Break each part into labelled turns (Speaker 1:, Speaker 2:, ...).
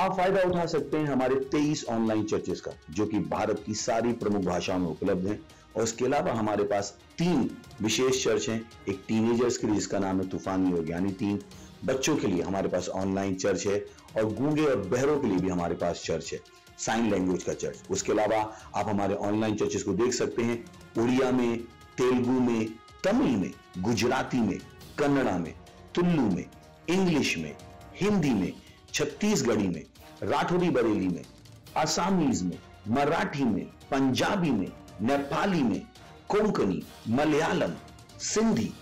Speaker 1: आप फ़ायदा उठा सकते हैं हमारे 23 ऑनलाइन चर्चेस का, जो कि भारत की सारी प्रमुख भाषाओं में उपलब्ध हैं। और इसके अलावा हमारे पास तीन विशेष चर्च हैं, एक टीनेजर्स के लिए जिसका नाम है तूफानी योग तीन, बच्चों के लिए हमारे पास ऑनलाइन चर्च है, और गूँगे और बहरों के लिए भी हमारे पास चर्च है साइन लैंग्वेज का चर्च उसके अलावा आप हमारे ऑनलाइन चर्चेस को देख सकते हैं, उड़िया में, तेलुगु में, तमिल में, गुजराती में, कन्नड़ा में, तुल्लू में, इंग्लिश में, हिंदी में, छत्तीसगढ़ी में राठौरी बरेली में असामीज में, मराठी में, पंजाबी में, नेपाली में, कोंकणी, मलयालम, सिंधी,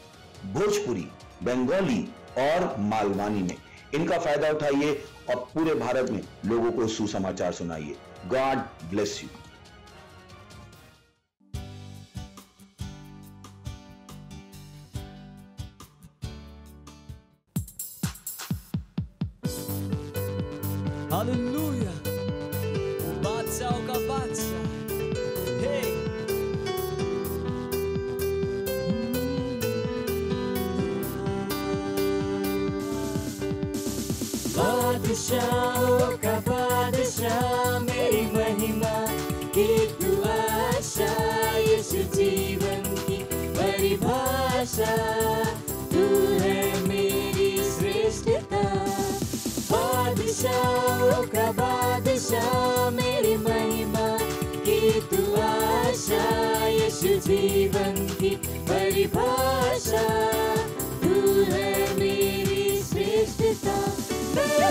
Speaker 1: भोजपुरी, बंगाली और मालवानी में। इनका फ़ायदा उठाइए और पूरे भारत में लोगों को सुसमाचार सुनाइए। God bless you
Speaker 2: Aleluia! Baca o cabaca. Hey!
Speaker 3: बादशाहों का बादशाह, मेरी महिमा की तू आशा यीशु जीवन की परिभाषा बादशाह मेरी महिमा की तू आशा परिभाषा। तू है मेरी श्रेष्ठता मैं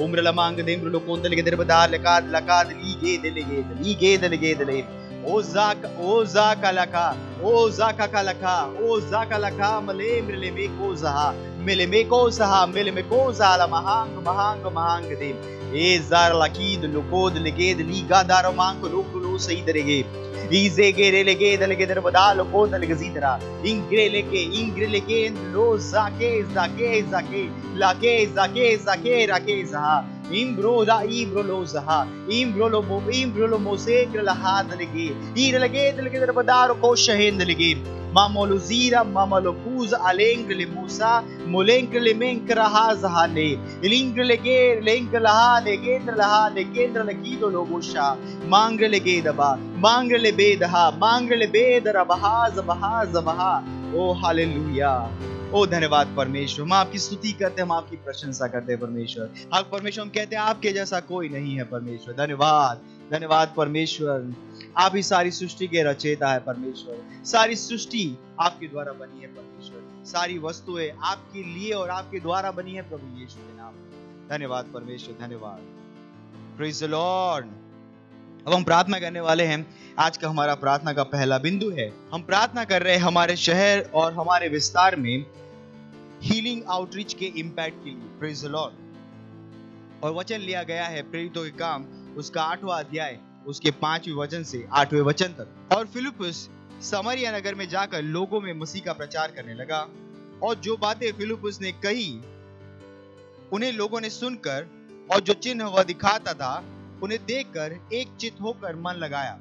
Speaker 4: boda umbra la manga dembro lo ponte lege dere boda le kad de lege de O zaka, o zaka laka, o zaka kalaka, o zaka laka, male mele ko zaha, mele ko zaha, mele ko zaha la mahang mahang mahang de. E zar laki de loko de lege de liga daro mang loko lo sei derege. Ize gere lege de lege der bada loko de lege zidra. Ingre lege, ingre lege lo zake zake zake, lake zake zake rake zaha. Imbro da imbro lo zaha, imbro lo mo, imbro lo la hadlege. De lege der bada ko shahen lege. Mamolo zira, mamolo kuza alengre le musa, molengre le menkra ha zahale. Ilingre lege, lengre laha, legendra laha, legendra legido lo gosha. Mangre lege daba, mangre le bedaha, mangre le bedara baha zabaha zabaha. ओ hallelujah. ओ धन्यवाद परमेश्वर, हम आपकी स्तुति करते हैं, हम आपकी प्रशंसा करते हैं परमेश्वर। आप परमेश्वर, हम कहते हैं, आपके जैसा कोई नहीं है परमेश्वर। धन्यवाद धन्यवाद परमेश्वर। आप ही सारी सृष्टि के रचेता है परमेश्वर। सारी सृष्टि आपके द्वारा बनी है परमेश्वर। सारी वस्तुएँ आपके लिए और आपके द्वारा बनी है प्रभु यीशु के नाम। धन्यवाद परमेश्वर, धन्यवाद। प्रेज लॉर्ड अब हम प्रार्थना करने वाले हैं। आज का हमारा प्रार्थना का पहला बिंदु है। हम प्रार्थना कर रहे हैं हमारे शहर और हमारे विस्तार में हीलिंग आउटरीच के इम्पैक्ट के लिए। प्रेज लॉर्ड और वचन लिया गया है प्रेरितों के काम, उसका आठवां अध्याय, उसके पाँचवें वचन से, आठवें वचन तक। और फिलिपस समरिया नगर में जाकर लोगों में मसीह का प्रचार करने लगा। और जो बातें फिलिपस ने कही, उन्हें लोगों ने सुनकर, और जो चिन्ह वह दिखाता था, उन्हें देखकर एक चित होकर मन लगाया।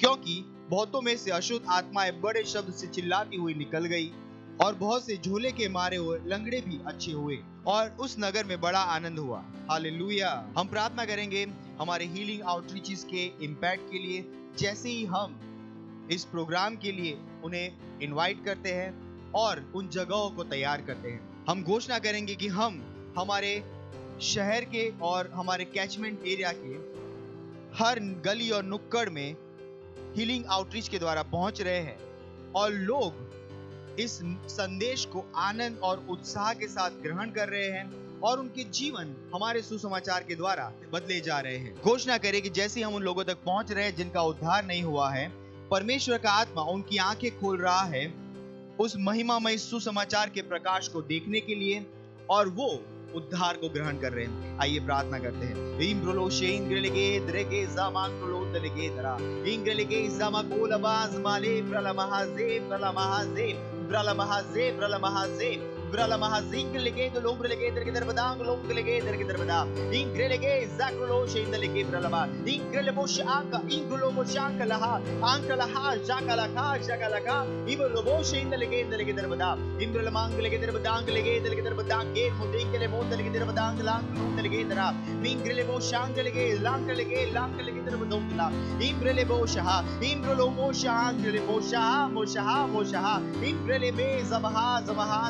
Speaker 4: क्योंकि बहुतों में से अशुद्ध आत्माएँ बड़े शब्द से चिल्लाती हुई निकल गई और बहुत से झोले के मारे हुए लंगड़े भी अच्छे हुए और उस नगर में बड़ा आनंद हुआ। हालेलुया। हम प्रार्थना करेंगे हमारे हीलिंग आउटरीचेस के इम्पैक्ट के लिए। जैसे ही हम इस प्रोग्राम के लिए उन्हें इनवाइट करते हैं और उन जगहों को तैयार करते हैं। हम घोषणा करेंगे कि हम हमारे शहर के और हमारे कैचमेंट एरिया के हर गली और नुक्कड़ में हीलिंग आउटरीच के द्वारा पहुँच रहे हैं। और लोग इस संदेश को आनंद और उत्साह के साथ ग्रहण कर रहे हैं और उनके जीवन हमारे सुसमाचार के द्वारा बदले जा रहे हैं। घोषणा करें कि जैसे हम उन लोगों तक पहुँच रहे हैं जिनका उद्धार नहीं हुआ है, परमेश्वर का आत्मा उनकी आँखें खोल रहा है उस महिमामय सुसमाचार के प्रकाश को देखने के लिए और वो उद्धार को ग्रहण कर रहे हैं। आइए प्रार्थना करते हैं। इम्ब्रोलो शेंग्रलेगे द्रेगे जामांग्रोलो दलेगे दरा इंग्रलेगे जामाकोलबाज माले प्रलमहाजे प्रलमहाजे प्रलमहाजे प्रलमहाजे ब्रलमहाजिंग्रलेगे दलोंग्रलेगे दरगे दरबदांग लोंग्रलेगे दरगे दरबदा इंग्रलेगे जाक्रोलो शेंदलेगे ब्रलमा इंग्रलेमो शांका इंग्रलोमो शांका लहा आंका लहा जाका लहा जाका लहा इबलोमो शेंदलेगे दरगे दरबदा इंग्रलमांगलेगे दरबदांगलेगे दरगे दरबदांगे मुदिंगले मोदलेगे दरबदांग लांग लोंगलेगे दरा मिंग्रलेमो शांगलेगे लांगलेगे लांगलेगे दरबदोंगला इंग्रलेमो शहा इंग्रलोमो शांगलेमो शहा मोशहा मोशहा इंग्रलेमे जबहा जबहा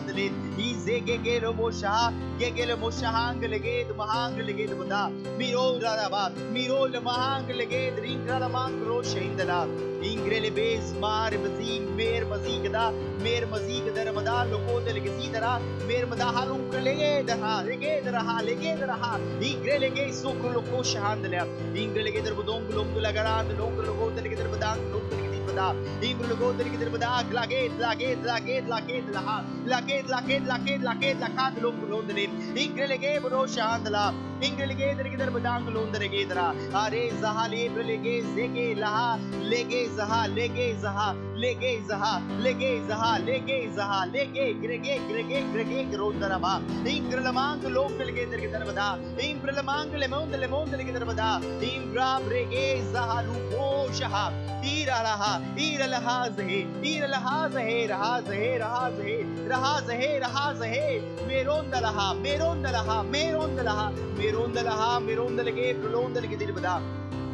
Speaker 4: दले izegege mosha gegele moshahang leged mahang leged bada miro raraba miro mahang leged ringra la mangro sheindala इंग्रेले बेस मार मजीक मेर मजीक दा मेर मजीक दर मदा लोको दे लगे सी दरा मेर मदा हालुम कर लेगे दहा लेगे दरहा लेगे दरहा इंग्रेले के सुख लोको शहान दले इंग्रेले के दर बदोंग लोंग लोंग दे लगे दर बदांग लोंग दे लगे da ingro go dele ke da lage lage lage lage laha lage lage lage lage lage lo lo dele ingre lege bro shandla ingre lege dele ke badang lo dele ke dra are zahale lege zege laha lege zaha lege zaha lege zaha lege zaha lege zaha lege grege grege grege gro dara ba ingre lamang lo lege dele ke bada ingre lamang le mon le mon dele ke bada imbra brege zaha lu bo shaha ira laha ira laha zahe ira laha zahe raha zahe raha zahe raha zahe raha zahe meronda laha meronda laha meronda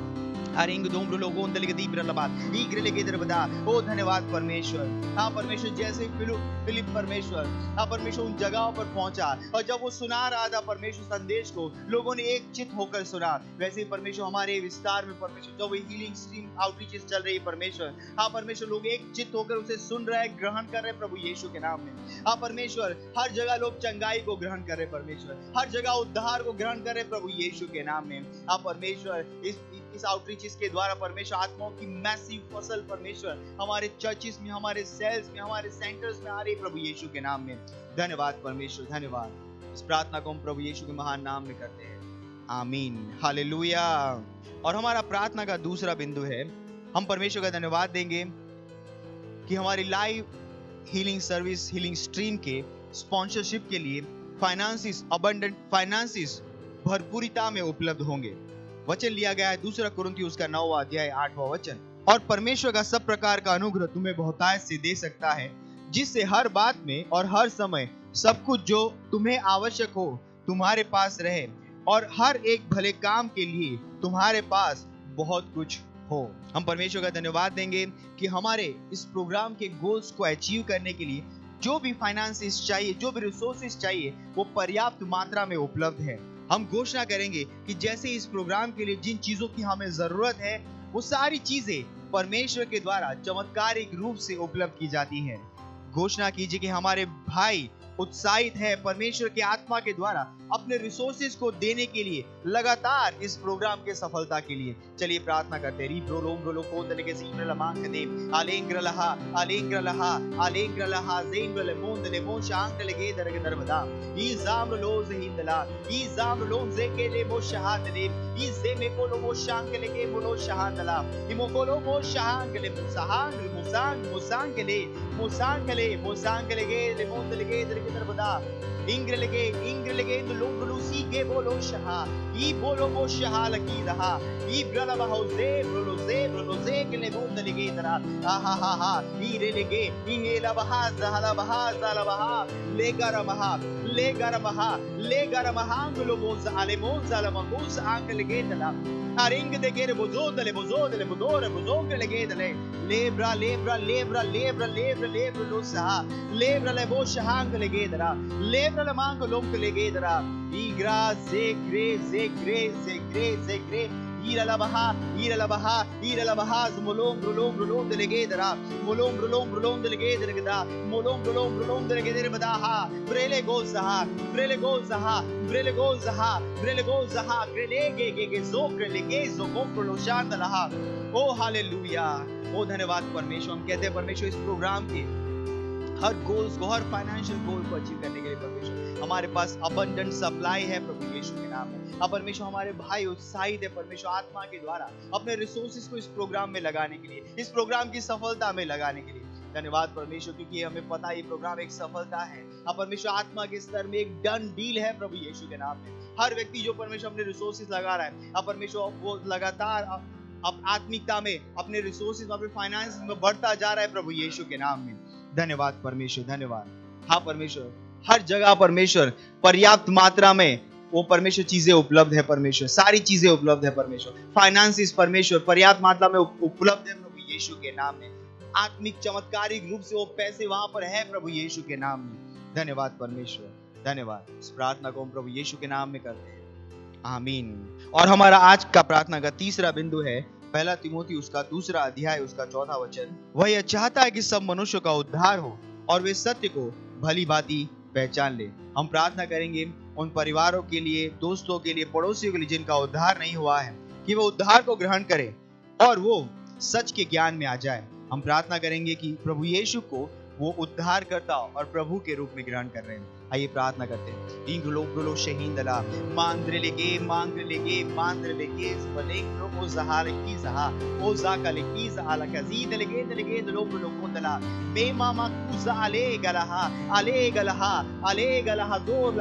Speaker 4: हरिंग दोमरो लोगों दलगे दी ब्रलबाद ई ग्रले के दरबदा ओ धन्यवाद परमेश्वर। हाँ परमेश्वर, जैसे फिलिप फिलिप परमेश्वर हाँ परमेश्वर उन जगहों पर पहुँचा। और जब वो सुना रहा था परमेश्वर संदेश को, लोगों ने एक चित होकर सुना। वैसे ही परमेश्वर हमारे विस्तार में परमेश्वर जब हीलिंग स्ट्रीम आउटरीचेस चल रही परमेश्वर। हाँ परमेश्वर, लोग एक चित होकर उसे सुन रहे हैं ग्रहण कर रहे प्रभु यीशु के नाम में। हाँ परमेश्वर, हर जगह लोग चंगाई को ग्रहण कर रहे परमेश्वर। हर जगह उद्धार को ग्रहण कर रहे प्रभु यीशु के नाम में। हाँ परमेश्वर, इस इस आउटरीचेस के द्वारा परमेश्वर, आत्माओं की मैसिव फ़सल परमेश्वर हमारे चर्चिस में, हमारे सेल्स में, हमारे सेंटर्स में आ रही प्रभु यीशु के नाम में। धन्यवाद परमेश्वर, धन्यवाद। इस प्रार्थना को हम प्रभु यीशु के महान नाम में करते हैं। आमीन। हालेलुया। और हमारा प्रार्थना का दूसरा बिंदु है, हम परमेश्वर का धन्यवाद देंगे कि हमारी live healing service healing stream के स्पॉन्सरशिप के लिए फाइनेंसिस अबंडेंट फाइनेंसिस भरपूरिता में उपलब्ध होंगे। वचन लिया गया है। दूसरा कुरुंती उसका नौवा अध्याय, आठवां वचन। और परमेश्वर का सब प्रकार का अनुग्रह तुम्हें बहुतायत से दे सकता है, जिससे हर बात में और हर समय सब कुछ जो तुम्हें आवश्यक हो, तुम्हारे पास रहे और हर एक भले काम के लिए तुम्हारे पास बहुत कुछ हो। हम परमेश्वर का धन्यवाद देंगे कि हमारे इस प्रोग्राम के गोल्स को अचीव करने के लिए जो भी फाइनेंसिस चाहिए, जो भी रिसोर्सेज चाहिए, वो पर्याप्त मात्रा में उपलब्ध है। हम घोषणा करेंगे कि जैसे इस प्रोग्राम के लिए जिन चीज़ों की हमें ज़रूरत है, वो सारी चीज़ें परमेश्वर के द्वारा चमत्कारिक रूप से उपलब्ध की जाती है। घोषणा कीजिए कि हमारे भाई उत्साहित है परमेश्वर के आत्मा के द्वारा अपने रिसोर्सेज को देने के लिए, लगातार इस प्रोग्राम के सफलता के लिए। चलिए प्रार्थना करते हैं। री ब्रोलोम ब्रोलो को तने के सीन लमांग दे। शांग गे दरगे दरबदा ई जाम लो ई जाम लो जे के ले मो ई जे मे को लो मो शांग ले मोलो शहादला ई मो को लो मो ले ले ले ले गे ले गे दरगे इंग्रलगे लुंगलु सी बोलो के ले बोल लगे दरा हा हा हा हा ई रे लगे ई हे ला बहा जहला बहा जला बहा ले गर महा ले गर महा ले गर महा गुलो मो जाले मो जाला मो आंग लगे दला Aring de gere bozodele bozodele bodore bozonge le gedele lebra lebra lebra lebra lebra lebra lo sa lebra le bo shahang le gedera lebra le mango lom le gedera igra ze gre ze gre ze gre ze gre ira la baha ira la baha ira la baha molom brulom brulom de legedera molom brulom brulom de legedera geda molom brulom brulom de legedera badaha brele go zaha brele go zaha brele go zaha brele go zaha brele ge ge ge zo brele ge zo go brolo shanda laha ओ hallelujah ओ धन्यवाद परमेश्वर हम कहते हैं परमेश्वर इस programme के हर गोल्स को, हर फाइनेंशियल गोल को अचीव करने के लिए परमेश्वर हमारे पास अबंडेंट सप्लाई है प्रभु यीशु के नाम में। अब परमेश्वर हमारे भाई उत्साहित है परमेश्वर आत्मा के द्वारा अपने रिसोर्सेज को इस प्रोग्राम में लगाने के लिए, इस प्रोग्राम की सफलता में लगाने के लिए। धन्यवाद परमेश्वर, क्योंकि हमें पता है ये प्रोग्राम एक सफलता है। अब परमेश्वर आत्मा के स्तर में एक डन डील है प्रभु यीशु के नाम में। हर व्यक्ति जो परमेश्वर अपने रिसोर्सेज लगा रहा है, अब परमेश्वर वो लगातार अब आत्मिकता में अपने रिसोर्सेज अपने फाइनेंस में बढ़ता जा रहा है प्रभु यीशु के नाम में। धन्यवाद परमेश्वर, धन्यवाद। हाँ परमेश्वर, हर जगह परमेश्वर, पर्याप्त मात्रा में वो परमेश्वर चीज़ें उपलब्ध है परमेश्वर, सारी चीज़ें उपलब्ध है परमेश्वर। फाइनेंसिस परमेश्वर, पर्याप्त मात्रा में उपलब्ध है प्रभु यीशु के नाम में। आत्मिक, चमत्कारिक रूप से वो पैसे वहाँ पर है प्रभु यीशु के नाम में। धन्यवाद परमेश्वर, धन्यवाद। इस प्रार्थना को हम प्रभु यीशु के नाम में करते हैं। आमीन। और हमारा आज का प्रार्थना का तीसरा बिंदु है पहला तिमोती, उसका दूसरा अध्याय, उसका चौथा वचन, वह यह चाहता है कि सब मनुष्य का उद्धार हो और वे सत्य को भली भांति पहचान ले। हम प्रार्थना करेंगे उन परिवारों के लिए, दोस्तों के लिए, पड़ोसियों के लिए जिनका उद्धार नहीं हुआ है, कि वो उद्धार को ग्रहण करें और वो सच के ज्ञान में आ जाए। हम प्रार्थना करेंगे कि प्रभु यीशु को वो उद्धार करता और प्रभु के रूप में ग्रहण कर रहे हैं। आइए प्रार्थना करते हैं। इंग्लो ग्लो जहा ओ लेगे दलो। ग्लो मामा अले गलहा अले गलहा अले गलहा दो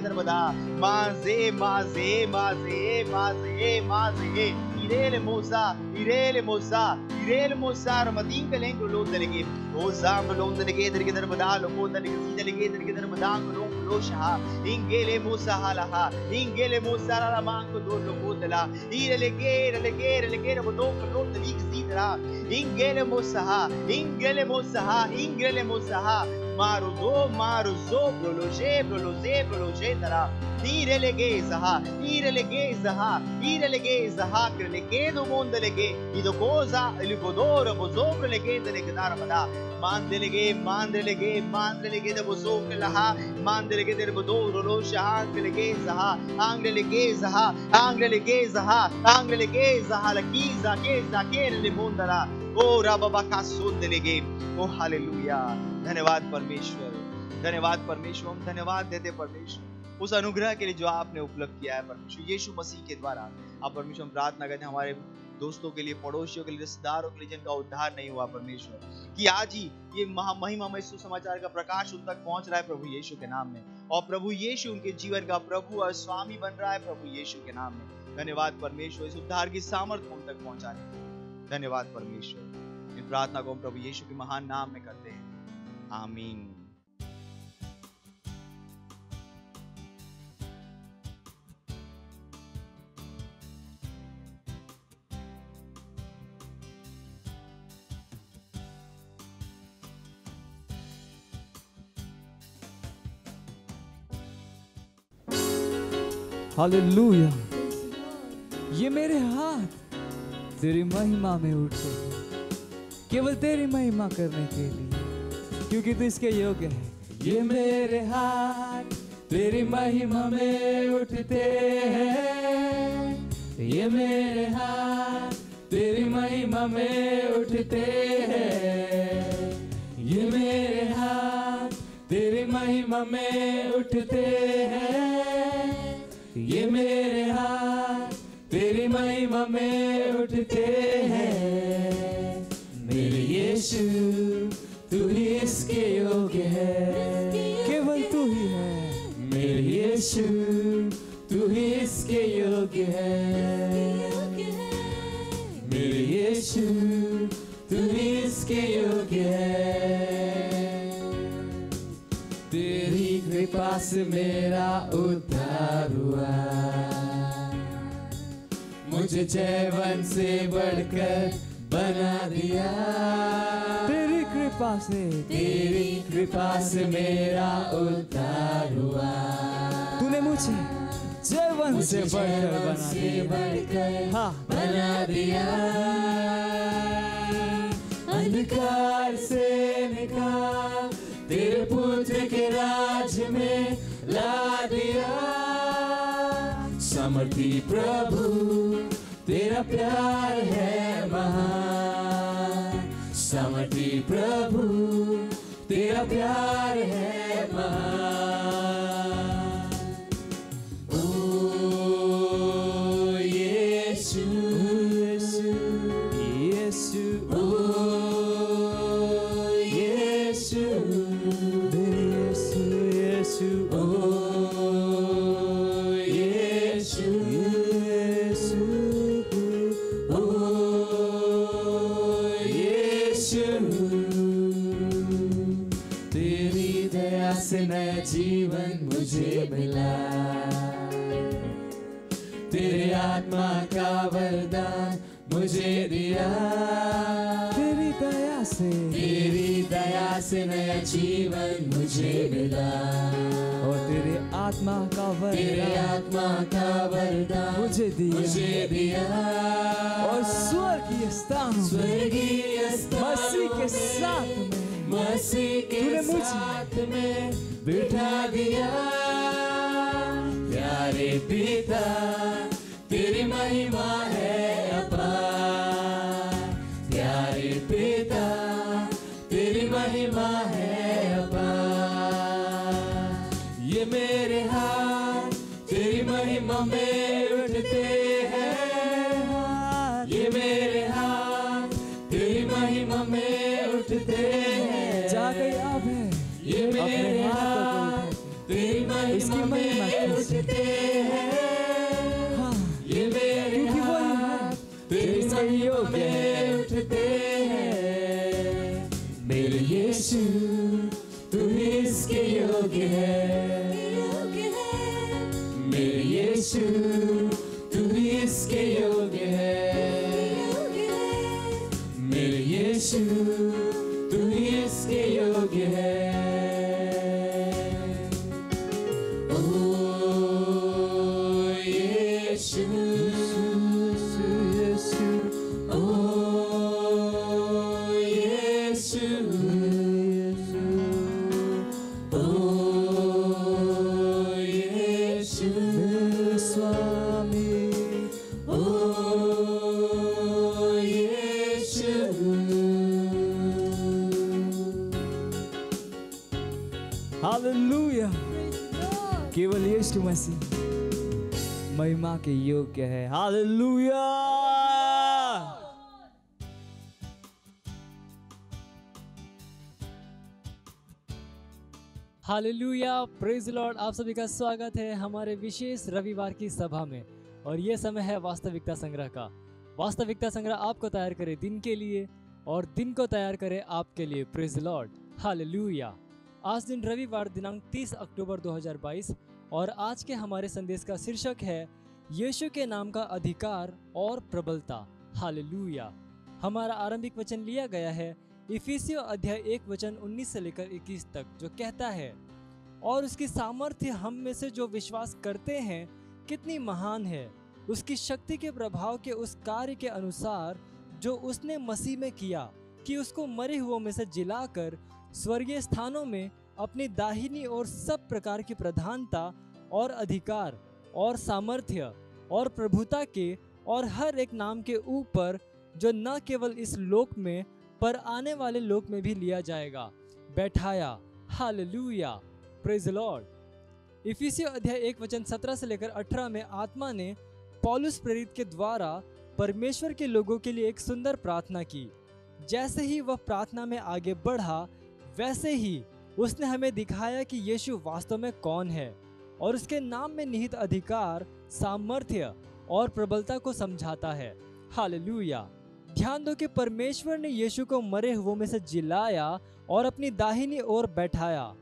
Speaker 4: दरबदा। माजे माजे माजे माजे माजे irele mosa irele mosa irele mosa ramadim kelengo lo delege o zam lo delege derge der bada lo ko delege si delege derge der bada lo lo sha ingele mosa halaha ingele mosa la man ko do lo ko dela irele ge irele ge irele ge lo do lo delege si dela ingele mosa ha ingele mosa ha ingele mosa ha Maruzo, Maruzo, Broloje, Broloze, Broloje, Tara. Ire lege zaha, ire lege zaha, ire lege zaha, kre lege do monde lege, ido cosa, il godoro, bozovre lege de lege darabada. Mande lege, mande lege, mande lege de bozovre laha, mande lege de bodoro, lo shahang lege zaha, angre lege zaha, angre lege zaha, angre lege zaha, la kiza, keza, kere le mondara. ओ का ओ धन्यवाद परमेश्वर। धन्यवाद परमेश्वर, हम धन्यवाद देते परमेश्वर। उस अनुग्रह के लिए जो आपने उपलब्ध किया है परमेश्वर, यीशु मसीह के द्वारा। आप परमेश्वर, हम प्रार्थना करते हैं हमारे दोस्तों के लिए, पड़ोसियों के लिए, रिश्तेदारों के लिए, जिनका उद्धार नहीं हुआ परमेश्वर, कि आज ही ये महा महिमामय सुसमाचार का प्रकाश उन तक पहुँच रहा है प्रभु यीशु के नाम में। और प्रभु यीशु उनके जीवन का प्रभु और स्वामी बन रहा है प्रभु यीशु के नाम में। धन्यवाद परमेश्वर, इस उद्धार की सामर्थ्य उन तक पहुँचाने। धन्यवाद परमेश्वर। इन प्रार्थना को हम प्रभु यीशु के महान नाम में करते हैं। आमीन।
Speaker 3: हालेलुया। ये मेरे हाथ। तेरी महिमा में उठते केवल तेरी महिमा करने के लिए। क्योंकि तू इसके योग्य है। ये मेरे हाथ, तेरी महिमा में उठते हैं। ये मेरे हाथ, तेरी महिमा में उठते हैं। ये मेरे हाथ, तेरी महिमा में उठते हैं। ये मेरे में उठते हैं। मेरे यीशु, तू ही इसके योग्य है। केवल तू ही है। मेरे यीशु, तू ही इसके योग्य है। मेरे यीशु, तू ही इसके योग्य है। तेरी कृपा से मेरा उद्धार हुआ। मुझे जैवन से बढ़कर बना दिया। तेरी कृपा से। तेरी कृपा से मेरा उद्धार हुआ। तूने मुझे जैवन से बढ़कर बना दिया। हाँ। बना दिया। अंधकार से निकाल तेरे पुत्र के राज में ला दिया। समर्थी प्रभु तेरा प्यार है महान। समी प्रभु तेरा प्यार है महान। मुझे दिया। तेरी दया से। तेरी दया से नया जीवन मुझे मिला। और तेरे आत्मा का वरदान तेरे आत्मा का वरदान मुझे दिया। मुझे दिया। और स्वर्गीय स्थान। स्वर्गीय मसीह के साथ में। मसीह के साथ में बिठा दिया। मेरे हाथ तेरी महिमा में उठते हैं
Speaker 5: के योग्य है। हालेलुया हालेलुया प्रेज लॉर्ड आप सभी का स्वागत है हमारे विशेष रविवार की सभा में। और ये समय है वास्तविकता संग्रह का। वास्तविकता संग्रह आपको तैयार करे दिन के लिए, और दिन को तैयार करे आपके लिए। प्रेज लॉर्ड हालेलुया आज दिन रविवार दिनांक 30 अक्टूबर 2022 और आज के हमारे संदेश का शीर्षक है यीशु के नाम का अधिकार और प्रबलता। हालेलुया। हमारा आरंभिक वचन लिया गया है, इफिसियो अध्याय एक वचन 19 से लेकर 21 तक, जो कहता है, और उसकी सामर्थ्य हम में से जो विश्वास करते हैं, कितनी महान है। उसकी शक्ति के प्रभाव के उस कार्य के अनुसार, जो उसने मसीह में किया, कि उसको मरे हुओं में से जिलाकर, स्वर्गीय स्थानों में अपनी दाहिनी और सब प्रकार की प्रधानता और अधिकार और सामर्थ्य और प्रभुता के और हर एक नाम के ऊपर, जो न केवल इस लोक में, पर आने वाले लोक में भी लिया जाएगा। बैठाया। हालेलुया। प्रेज लॉर्ड इफिसियो अध्याय एक वचन सत्रह से लेकर अठारह में आत्मा ने पॉलुस प्रेरित के द्वारा परमेश्वर के लोगों के लिए एक सुंदर प्रार्थना की। जैसे ही वह प्रार्थना में आगे बढ़ा, वैसे ही उसने हमें दिखाया कि यीशु वास्तव में कौन है। और उसके नाम में निहित अधिकार, सामर्थ्य और प्रबलता को समझाता है। हालेलुया। ध्यान दो कि परमेश्वर ने यीशु को मरे हुओं में से जिलाया और अपनी दाहिनी ओर बैठाया।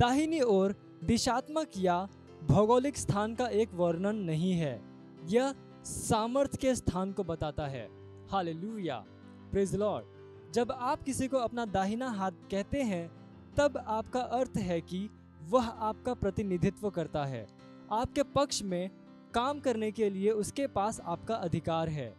Speaker 5: दाहिनी ओर दिशात्मक या भौगोलिक स्थान का एक वर्णन नहीं है। यह सामर्थ्य के स्थान को बताता है। हालेलुया। प्रेज लॉर्ड जब आप किसी को अपना दाहिना हाथ कहते हैं, तब आपका अर्थ है कि वह आपका प्रतिनिधित्व करता है। आपके पक्ष में काम करने के लिए उसके पास आपका अधिकार है।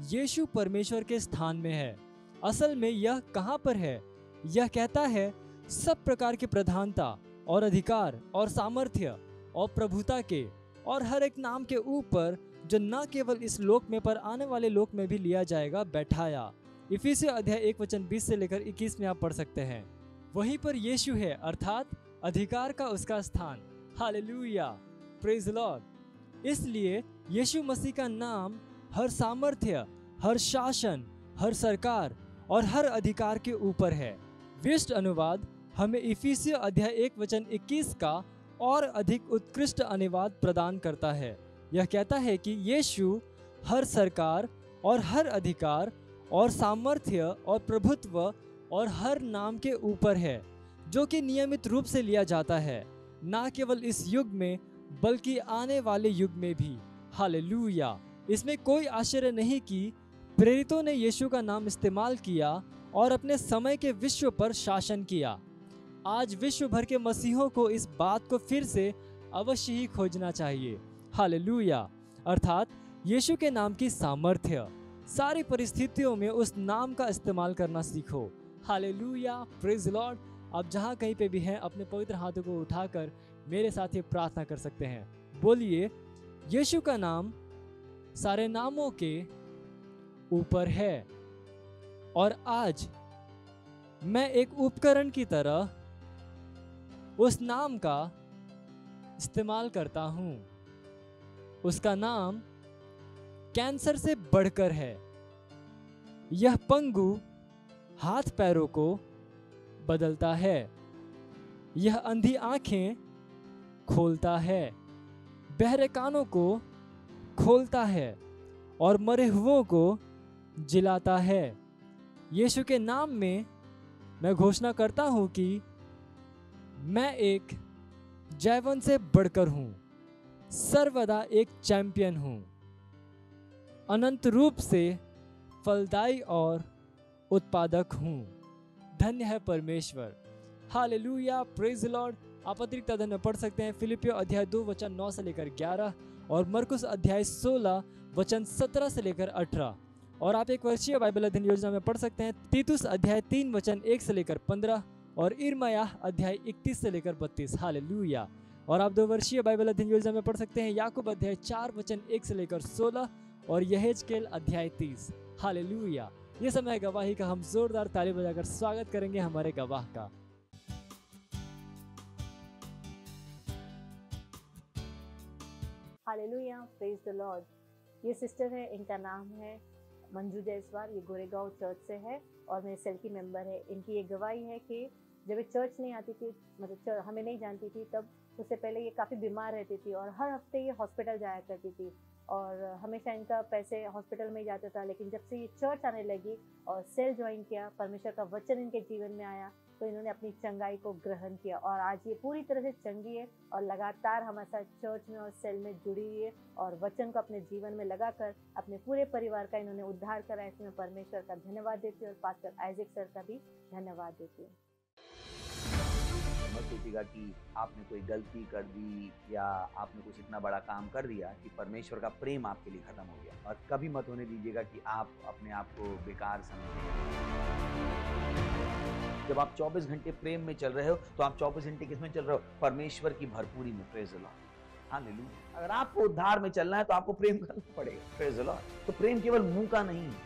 Speaker 5: यीशु परमेश्वर के स्थान में है। असल में यह कहाँ पर है? यह कहता है, सब प्रकार की प्रधानता और अधिकार और सामर्थ्य और प्रभुता के और हर एक नाम के ऊपर जो न केवल इस लोक में पर आने वाले लोक में भी लिया जाएगा, बैठाया। इफिसियो अध्याय एक वचन 20 से लेकर 21 में आप पढ़ सकते हैं। वहीं पर यीशु है, अर्थात अधिकार का उसका स्थान। हालेलुया। प्रेज लॉर्ड इसलिए यीशु मसीह का नाम हर सामर्थ्य, हर शासन, हर सरकार और हर अधिकार के ऊपर है। विष्ट अनुवाद हमें इफिसियो अध्याय एक वचन 21 का और अधिक उत्कृष्ट अनुवाद प्रदान करता है। यह कहता है कि यीशु हर सरकार और हर अधिकार और सामर्थ्य और प्रभुत्व और हर नाम के ऊपर है। जो कि नियमित रूप से लिया जाता है, ना केवल इस युग में, बल्कि आने वाले युग में भी। हालेलुया। इसमें कोई आश्चर्य नहीं कि प्रेरितों ने यीशु का नाम इस्तेमाल किया और अपने समय के विश्व पर शासन किया। आज विश्व भर के मसीहों को इस बात को फिर से अवश्य ही खोजना चाहिए। हालेलुया। अर्थात यीशु के नाम की सामर्थ्य। सारी परिस्थितियों में उस नाम का इस्तेमाल करना सीखो। हालेलुया। प्रेज लॉर्ड आप जहाँ कहीं पे भी हैं, अपने पवित्र हाथों को उठाकर मेरे साथ ये प्रार्थना कर सकते हैं। बोलिए, यीशु का नाम सारे नामों के ऊपर है। और आज मैं एक उपकरण की तरह उस नाम का इस्तेमाल करता हूँ। उसका नाम कैंसर से बढ़कर है। यह पंगु हाथ पैरों को बदलता है। यह अंधी आँखें खोलता है, बहरे कानों को खोलता है और मरे हुओं को जिलाता है। यीशु के नाम में मैं घोषणा करता हूँ कि मैं एक जैवन से बढ़कर हूँ, सर्वदा एक चैंपियन हूँ। अनंत रूप से फलदायी और उत्पादक हूँ। धन्य है परमेश्वर। हालेलुया प्रेज लॉर्ड आप अतिरिक्त धन्य पढ़ सकते हैं फिलिपियो अध्याय दो, वचन नौ से लेकर ग्यारह और मरकुस अध्याय सोलह, वचन सत्रह से लेकर अठारह। और आप एक वर्षीय बाइबल अध्ययन योजना में पढ़ सकते हैं तीतुस अध्याय तीन, वचन एक से लेकर पंद्रह और इर्मया अध्याय इकतीस से लेकर बत्तीस। हाल और आप दो वर्षीय बाइबल अध्ययन योजना में पढ़ सकते हैं याकूब अध्याय चार, वचन एक से लेकर सोलह और यहेजकेल अध्याय तीस। हाल ये समय गवाही का हम जोरदार ताली बजाकर स्वागत करेंगे हमारे गवाह का।
Speaker 6: हालेलुया प्रेज द लॉर्ड ये सिस्टर है, इनका नाम है मंजू जायसवाल, ये गोरेगांव चर्च से है और मेरे सेल की मेंबर है। इनकी ये गवाही है कि जब ये चर्च नहीं आती थी मतलब हमें नहीं जानती थी, तब उससे पहले ये काफ़ी बीमार रहती थी और हर हफ़्ते ये हॉस्पिटल जाया करती थी। और हमेशा इनका पैसे हॉस्पिटल में ही जाता था, लेकिन जब से ये चर्च आने लगी और सेल ज्वाइन किया, परमेश्वर का वचन इनके जीवन में आया तो इन्होंने अपनी चंगाई को ग्रहण किया और आज ये पूरी तरह से चंगी है और लगातार हमारे साथ चर्च में और सेल में जुड़ी हुई है और वचन को अपने जीवन में लगाकर अपने पूरे परिवार का इन्होंने उद्धार करा इसमें परमेश्वर का धन्यवाद देती हूँ और पास्टर आइजक सर का भी धन्यवाद देती हूँ।
Speaker 3: मत सोचिएगा कि आपने कोई गलती कर दी या आपने कुछ इतना बड़ा काम कर दिया कि परमेश्वर का प्रेम आपके लिए खत्म हो गया। और कभी मत होने दीजिएगा कि आप अपने आप को बेकार समझें जब आप 24 घंटे प्रेम में चल रहे हो तो आप 24 घंटे किसमें चल रहे हो? परमेश्वर की भरपूरी में। प्रेज हालेलुया अगर आपको उद्धार में चलना है तो आपको प्रेम करना पड़ेगा। प्रेज तो प्रेम केवल मुँह का नहीं है।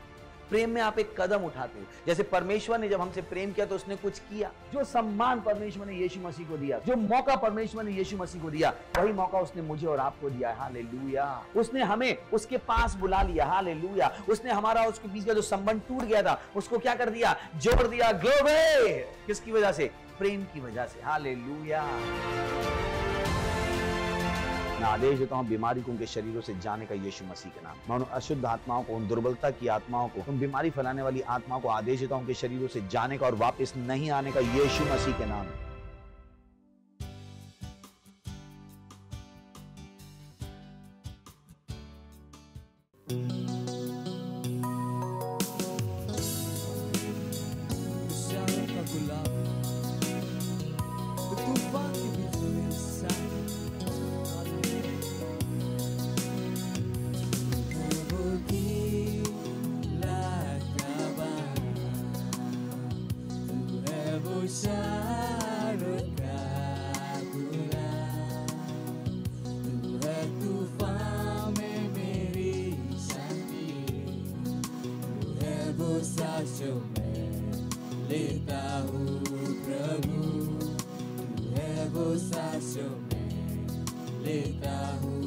Speaker 3: प्रेम में आप एक कदम उठाते हो। जैसे परमेश्वर ने जब हमसे प्रेम किया तो उसने कुछ किया। जो सम्मान परमेश्वर ने यीशु मसीह को दिया, जो मौका परमेश्वर ने यीशु मसीह को दिया, वही मौका उसने मुझे और आपको दिया हाले उसने हमें उसके पास बुला लिया। हाले उसने हमारा उसके बीच का जो संबंध टूट गया था, उसको क्या कर दिया? जोड़ दिया। ग्लोबे किसकी वजह से? प्रेम की वजह से। हाले मैं आदेश देता हूँ, बीमारी को उनके शरीरों से जाने का यीशु मसीह के नाम। मैं उन अशुद्ध आत्माओं को, उन दुर्बलता की आत्माओं को, उन बीमारी फैलाने वाली आत्माओं को आदेश देता हूँ, उनके शरीरों से जाने का और वापस नहीं आने का यीशु मसीह के नाम।
Speaker 7: you the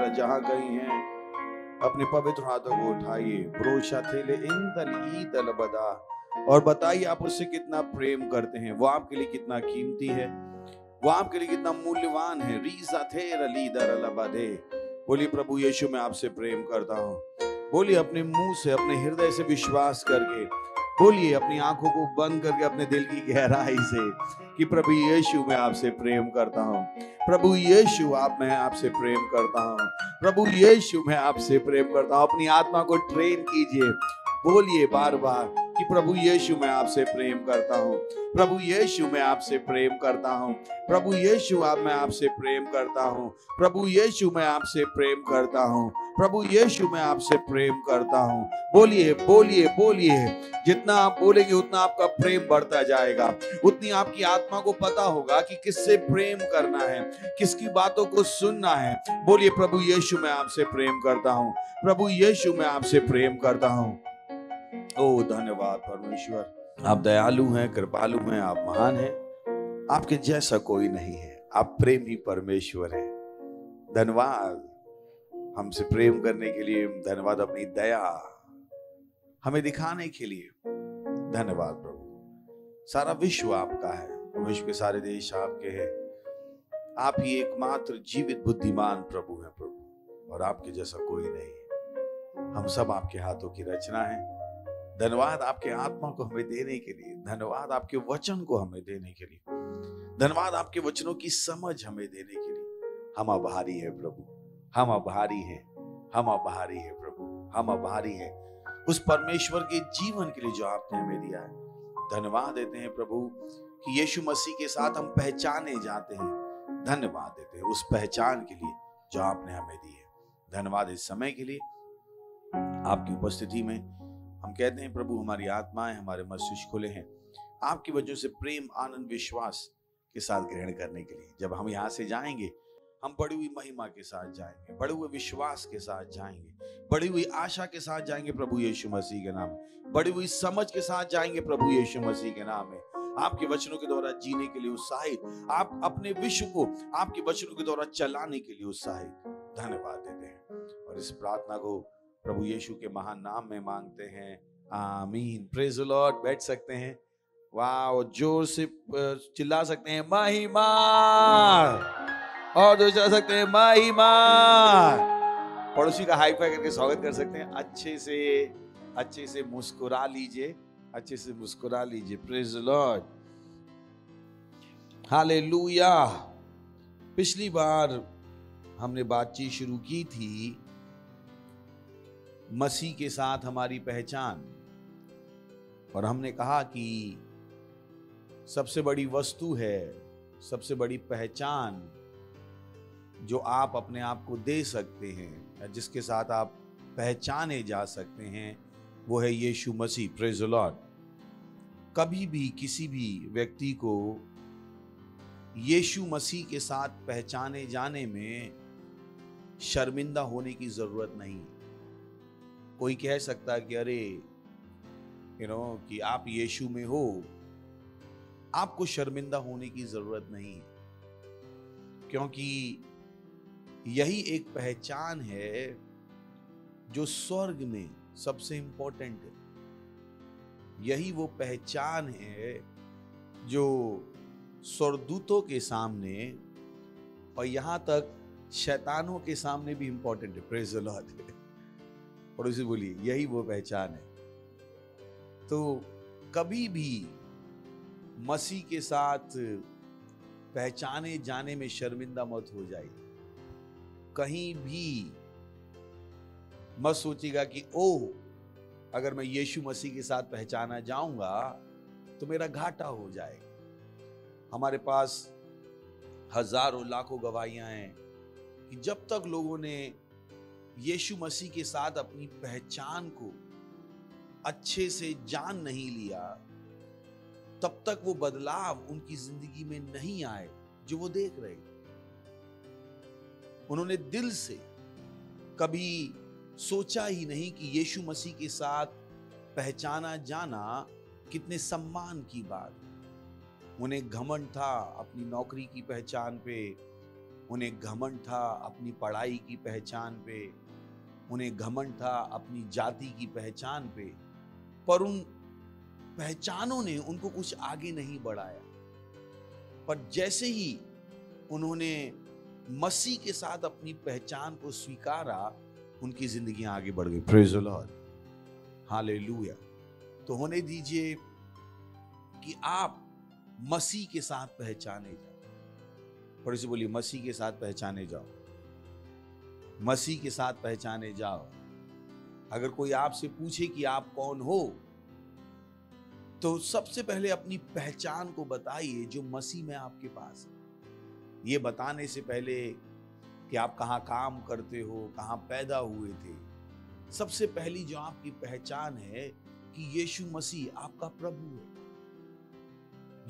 Speaker 7: इंद्र जहाँ कहीं हैं, अपने पवित्र हाथों को उठाइए। ब्रोशा थेले इंदल ईदल बदा। और बताइए आप उससे कितना प्रेम करते हैं। वो आपके लिए कितना कीमती है। वो आपके लिए कितना मूल्यवान है। रीजा थे लीदर अलबदे बोलिए, प्रभु यीशु, मैं आपसे प्रेम करता हूँ। बोली अपने मुँह से, अपने हृदय से विश्वास करके बोलिए अपनी आँखों को बंद करके अपने दिल की गहराई से कि प्रभु यीशु मैं आपसे प्रेम करता हूँ। प्रभु यीशु आप मैं आपसे प्रेम करता हूँ। प्रभु यीशु मैं आपसे प्रेम करता हूँ। अपनी आत्मा को ट्रेन कीजिए। बोलिए बार बार कि प्रभु यीशु, मैं आपसे प्रेम करता हूँ। प्रभु यीशु, मैं आपसे प्रेम करता हूँ। प्रभु यीशु, आप, मैं आपसे प्रेम करता हूँ। प्रभु यीशु, मैं आपसे प्रेम करता हूँ। प्रभु यीशु, मैं आपसे प्रेम करता हूँ। बोलिए बोलिए बोलिए। जितना आप बोलेंगे, उतना आपका प्रेम बढ़ता जाएगा। उतनी आपकी आत्मा को पता होगा कि किससे प्रेम करना है, किसकी बातों को सुनना है। बोलिए, प्रभु यीशु, मैं आपसे प्रेम करता हूँ। प्रभु यीशु, मैं आपसे प्रेम करता हूँ। ओ, धन्यवाद परमेश्वर। आप दयालु हैं, कृपालु हैं, आप महान हैं। आपके जैसा कोई नहीं है। आप प्रेम ही परमेश्वर हैं। धन्यवाद। हमसे प्रेम करने के लिए धन्यवाद अपनी दया हमें दिखाने के लिए। धन्यवाद प्रभु। सारा विश्व आपका है। विश्व के सारे देश आपके हैं। आप ही एकमात्र जीवित बुद्धिमान प्रभु हैं प्रभु। और आपके जैसा कोई नहीं हम सब आपके हाथों की रचना है। धन्यवाद आपके आत्मा को हमें देने के लिए। धन्यवाद आपके वचन को हमें देने के लिए। धन्यवाद आपके वचनों की समझ हमें देने के लिए। हम आभारी है प्रभु। हम आभारी हैं। हम आभारी हैं प्रभु। हम आभारी हैं। उस परमेश्वर के जीवन के लिए जो आपने हमें दिया है। धन्यवाद देते हैं प्रभु कि यीशु मसीह के साथ हम पहचाने जाते हैं। धन्यवाद देते हैं उस पहचान के लिए जो आपने हमें दी है। धन्यवाद इस समय के लिए। आपकी उपस्थिति में हम कहते हैं, प्रभु, हमारी आत्माएँ हमारे मस्तिष्क खुले हैं। आपकी वजह से प्रेम, आनंद, विश्वास के साथ ग्रहण करने के लिए। जब हम यहाँ से जाएँगे, हम बड़ी हुई महिमा के साथ जाएँगे बड़े हुए विश्वास के साथ जाएँगे बड़ी हुई आशा के साथ जाएँगे प्रभु यीशु मसीह के नाम बड़ी हुई समझ के साथ जाएँगे प्रभु यीशु मसीह के नाम में। आपके वचनों के द्वारा जीने के लिए उत्साहित, आप अपने विश्व को आपके वचनों के द्वारा चलाने के लिए उत्साहित धन्यवाद देते हैं। और इस प्रार्थना को प्रभु यीशु के महान नाम में मांगते हैं। आमीन। प्रेज लॉर्ड बैठ सकते हैं। वाह ज़ोर से चिल्ला सकते हैं, महिमा! और जो चला सकते हैं, महिमा! पड़ोसी का हाई फाई करके स्वागत कर सकते हैं। अच्छे से अच्छे से मुस्कुरा लीजिए। अच्छे से मुस्कुरा लीजिए। प्रेज लॉर्ड हालेलुया पिछली बार हमने बातचीत शुरू की थी मसीह के साथ हमारी पहचान। और हमने कहा कि सबसे बड़ी वस्तु है, सबसे बड़ी पहचान जो आप अपने आप को दे सकते हैं जिसके साथ आप पहचाने जा सकते हैं, वो है यीशु मसीह। प्रेज लॉर्ड कभी भी किसी भी व्यक्ति को यीशु मसीह के साथ पहचाने जाने में शर्मिंदा होने की ज़रूरत नहीं कोई कह सकता है कि, अरे यू नो कि आप यीशु में हो, आपको शर्मिंदा होने की ज़रूरत नहीं है। क्योंकि यही एक पहचान है जो स्वर्ग में सबसे इंपॉर्टेंट है। यही वो पहचान है जो स्वर्गदूतों के सामने और यहाँ तक शैतानों के सामने भी इंपॉर्टेंट है। प्रेज लॉर्ड पड़ोसी बोलिए यही वो पहचान है। तो कभी भी मसीह के साथ पहचाने जाने में शर्मिंदा मत हो जाए कहीं भी मत सोचेगा कि ओ अगर मैं यीशु मसीह के साथ पहचाना जाऊँगा तो मेरा घाटा हो जाएगा। हमारे पास हज़ारों लाखों गवाहियाँ हैं कि जब तक लोगों ने यीशु मसीह के साथ अपनी पहचान को अच्छे से जान नहीं लिया, तब तक वो बदलाव उनकी ज़िंदगी में नहीं आए जो वो देख रहे उन्होंने दिल से कभी सोचा ही नहीं कि यीशु मसीह के साथ पहचाना जाना कितने सम्मान की बात। उन्हें घमंड था अपनी नौकरी की पहचान पे, उन्हें घमंड था अपनी पढ़ाई की पहचान पे उन्हें घमंड था अपनी जाति की पहचान पे, पर उन पहचानों ने उनको कुछ आगे नहीं बढ़ाया। पर जैसे ही उन्होंने मसीह के साथ अपनी पहचान को स्वीकारा, उनकी ज़िंदगी आगे बढ़ गई। प्रेज लॉर्ड हालेलुया तो होने दीजिए कि आप मसीह के साथ पहचाने जाओ। थोड़ी सी बोलिए, मसीह के साथ पहचाने जाओ। मसीह के साथ पहचाने जाओ। अगर कोई आपसे पूछे कि आप कौन हो तो सबसे पहले अपनी पहचान को बताइए जो मसीह में आपके पास है। ये बताने से पहले कि आप कहाँ काम करते हो, कहाँ पैदा हुए थे। सबसे पहली जो आपकी पहचान है कि यीशु मसीह आपका प्रभु है।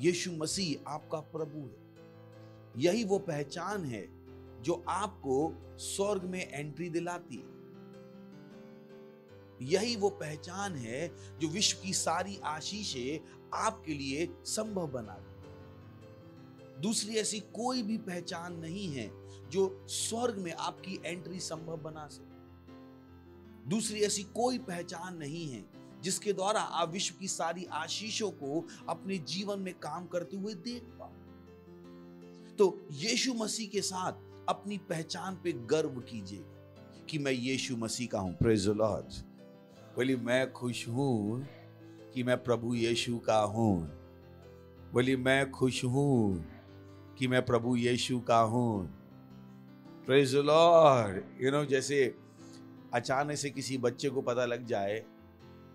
Speaker 7: यीशु मसीह आपका प्रभु है। यही वो पहचान है जो आपको स्वर्ग में एंट्री दिलाती है। यही वो पहचान है जो विश्व की सारी आशीषें आपके लिए संभव बनाती दूसरी ऐसी कोई भी पहचान नहीं है जो स्वर्ग में आपकी एंट्री संभव बना सके। दूसरी ऐसी कोई पहचान नहीं है जिसके द्वारा आप विश्व की सारी आशीषों को अपने जीवन में काम करते हुए देख पाओ। तो यीशु मसीह के साथ अपनी पहचान पे गर्व कीजिए कि मैं यीशु मसीह का हूँ। प्रेज लॉर्ड बोली मैं खुश हूँ कि मैं प्रभु यीशु का हूँ। बोली मैं खुश हूँ कि मैं प्रभु यीशु का हूँ। प्रेज लॉर्ड यू नो जैसे अचानक से किसी बच्चे को पता लग जाए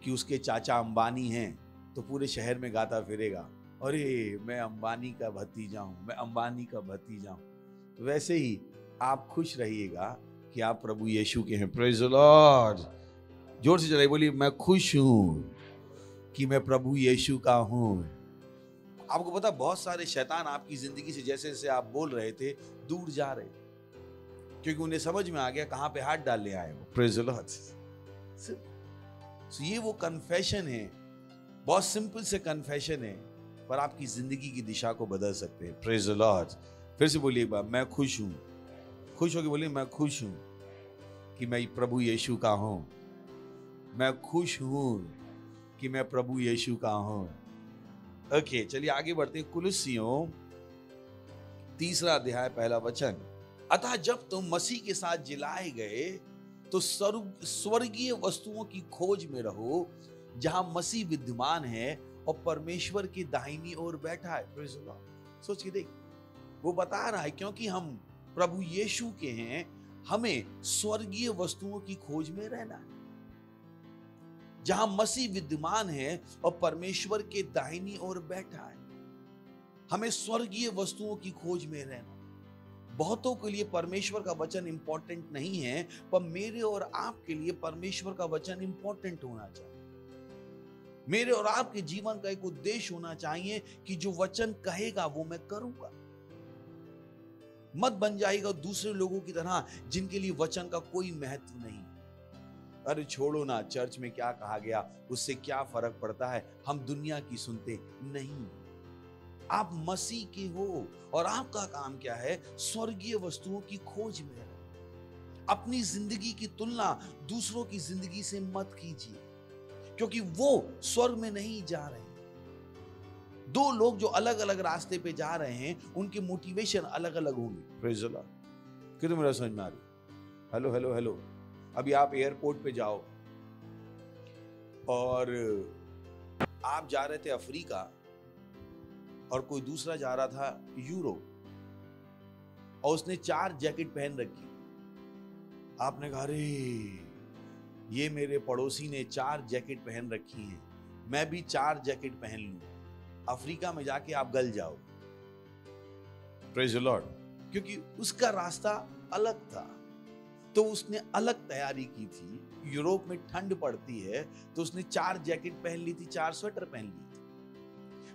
Speaker 7: कि उसके चाचा अंबानी हैं तो पूरे शहर में गाता फिरेगा, अरे, मैं अंबानी का भतीजा हूँ, मैं अंबानी का भतीजा हूँ। वैसे ही आप खुश रहिएगा कि आप प्रभु यीशु के हैं। प्रेज लॉर्ड ज़ोर से चलाइए बोलिए मैं खुश हूँ कि मैं प्रभु यीशु का हूँ। आपको पता बहुत सारे शैतान आपकी ज़िंदगी से जैसे जैसे आप बोल रहे थे दूर जा रहे क्योंकि उन्हें समझ में आ गया कहाँ पे हाथ डालने आए वो प्रेज लॉर्ड so, ये वो कन्फेशन है। बहुत सिंपल से कन्फेशन है पर आपकी ज़िंदगी की दिशा को बदल सकते हैं। प्रेज लॉर्ड फिर से बोलिए बार मैं खुश हूँ। खुश होकर बोलिए, मैं खुश हूँ कि मैं प्रभु यीशु का हूँ। मैं खुश हूँ कि मैं प्रभु यीशु का हूँ। ओके, चलिए आगे बढ़ते कुलसियों, तीसरा अध्याय, पहला वचन। अतः जब तुम मसीह के साथ जिलाए गए तो स्वर्गीय वस्तुओं की खोज में रहो, जहाँ मसीह विद्यमान है और परमेश्वर की दाहिनी ओर बैठा है। सोच के देख वो बता रहा है, क्योंकि हम प्रभु यीशु के हैं, हमें स्वर्गीय वस्तुओं की खोज में रहना है। जहाँ मसीह विद्यमान है और परमेश्वर के दाहिनी ओर बैठा है, हमें स्वर्गीय वस्तुओं की खोज में रहना बहुतों के लिए परमेश्वर का वचन इंपॉर्टेंट नहीं है, पर मेरे और आपके लिए परमेश्वर का वचन इंपॉर्टेंट होना चाहिए। मेरे और आपके जीवन का एक उद्देश्य होना चाहिए कि जो वचन कहेगा वो मैं करूँगा। मत बन जाएगा दूसरे लोगों की तरह, जिनके लिए वचन का कोई महत्व नहीं। अरे छोड़ो ना, चर्च में क्या कहा गया? उससे क्या फ़र्क पड़ता है? हम दुनिया की सुनते नहीं। आप मसीह के हो और आपका काम क्या है? स्वर्गीय वस्तुओं की खोज में अपनी ज़िंदगी की तुलना दूसरों की ज़िंदगी से मत कीजिए, क्योंकि वो स्वर्ग में नहीं जा रहे। दो लोग जो अलग अलग रास्ते पे जा रहे हैं, उनके मोटिवेशन अलग अलग होंगे प्रेज कितने मेरा समझ में आ रही? हेलो हेलो हेलो अभी आप एयरपोर्ट पे जाओ। और आप जा रहे थे अफ्रीका, और कोई दूसरा जा रहा था यूरोप, और उसने चार जैकेट पहन रखी। आपने कहा, अरे, ये मेरे पड़ोसी ने चार जैकेट पहन रखी है। मैं भी चार जैकेट पहन लू। अफ्रीका में जाके आप गल जाओ। लॉर्ड क्योंकि उसका रास्ता अलग था। तो उसने अलग तैयारी की थी। यूरोप में ठंड पड़ती है तो उसने चार जैकेट पहन ली थी, चार स्वेटर पहन ली थी।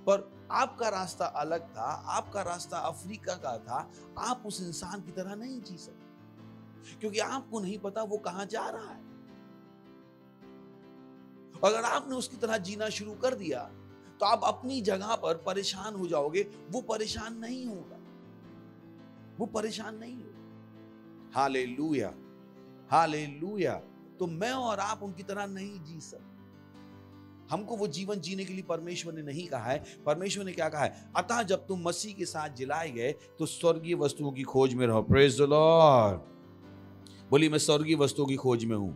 Speaker 7: पर आपका रास्ता अलग था, आपका रास्ता अफ्रीका का था। आप उस इंसान की तरह नहीं जी सकते। क्योंकि आपको नहीं पता वो कहाँ जा रहा है। अगर आपने उसकी तरह जीना शुरू कर दिया तो आप अपनी जगह पर परेशान हो जाओगे। वो परेशान नहीं होगा। वो परेशान नहीं होगा। हाले लूया हाले तो मैं और आप उनकी तरह नहीं जी सकते। हमको वो जीवन जीने के लिए परमेश्वर ने नहीं कहा है। परमेश्वर ने क्या कहा है? अतः जब तुम मसीह के साथ जिलाए गए तो स्वर्गीय वस्तुओं की खोज में रहो। प्रेज द लॉर्ड बोलिए, मैं स्वर्गीय वस्तुओं की खोज में हूँ।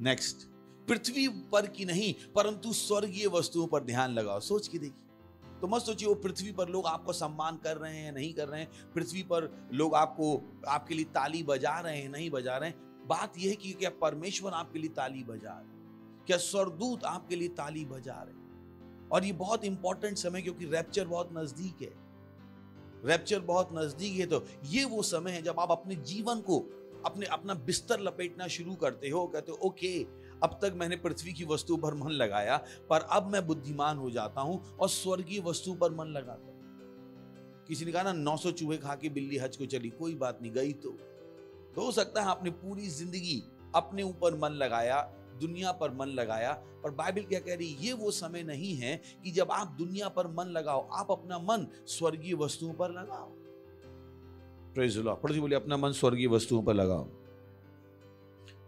Speaker 7: नेक्स्ट पृथ्वी पर की नहीं, परंतु स्वर्गीय वस्तुओं पर ध्यान लगाओ। सोच के देखिए। तो मत सोचिए, वो पृथ्वी पर लोग आपको सम्मान कर रहे हैं नहीं कर रहे हैं। पृथ्वी पर लोग आपको, आपके लिए ताली बजा रहे हैं नहीं बजा रहे हैं। बात यह है कि क्या परमेश्वर आपके लिए ताली बजा रहे क्या स्वर्गदूत आपके लिए ताली बजा रहे और ये बहुत इंपॉर्टेंट समय क्योंकि रैप्चर बहुत नज़दीक है। रैप्चर बहुत नज़दीक है तो ये वो समय है जब आप अपने जीवन को, अपने, अपना बिस्तर लपेटना शुरू करते हो, कहते हो, ओके अब तक मैंने पृथ्वी की वस्तु पर मन लगाया, पर अब मैं बुद्धिमान हो जाता हूँ और स्वर्गीय वस्तु पर मन लगाता हूँ। किसी ने कहा ना 900 चूहे खा के बिल्ली हज को चली, कोई बात नहीं, गई तो। हो सकता है आपने पूरी ज़िंदगी अपने ऊपर मन लगाया, दुनिया पर मन लगाया, पर बाइबल क्या कह रही ये वो समय नहीं है कि जब आप दुनिया पर मन लगाओ, आप अपना मन स्वर्गीय वस्तुओं पर लगाओ। प्रेज पढ़ती बोलिए, अपना मन स्वर्गीय वस्तुओं पर लगाओ।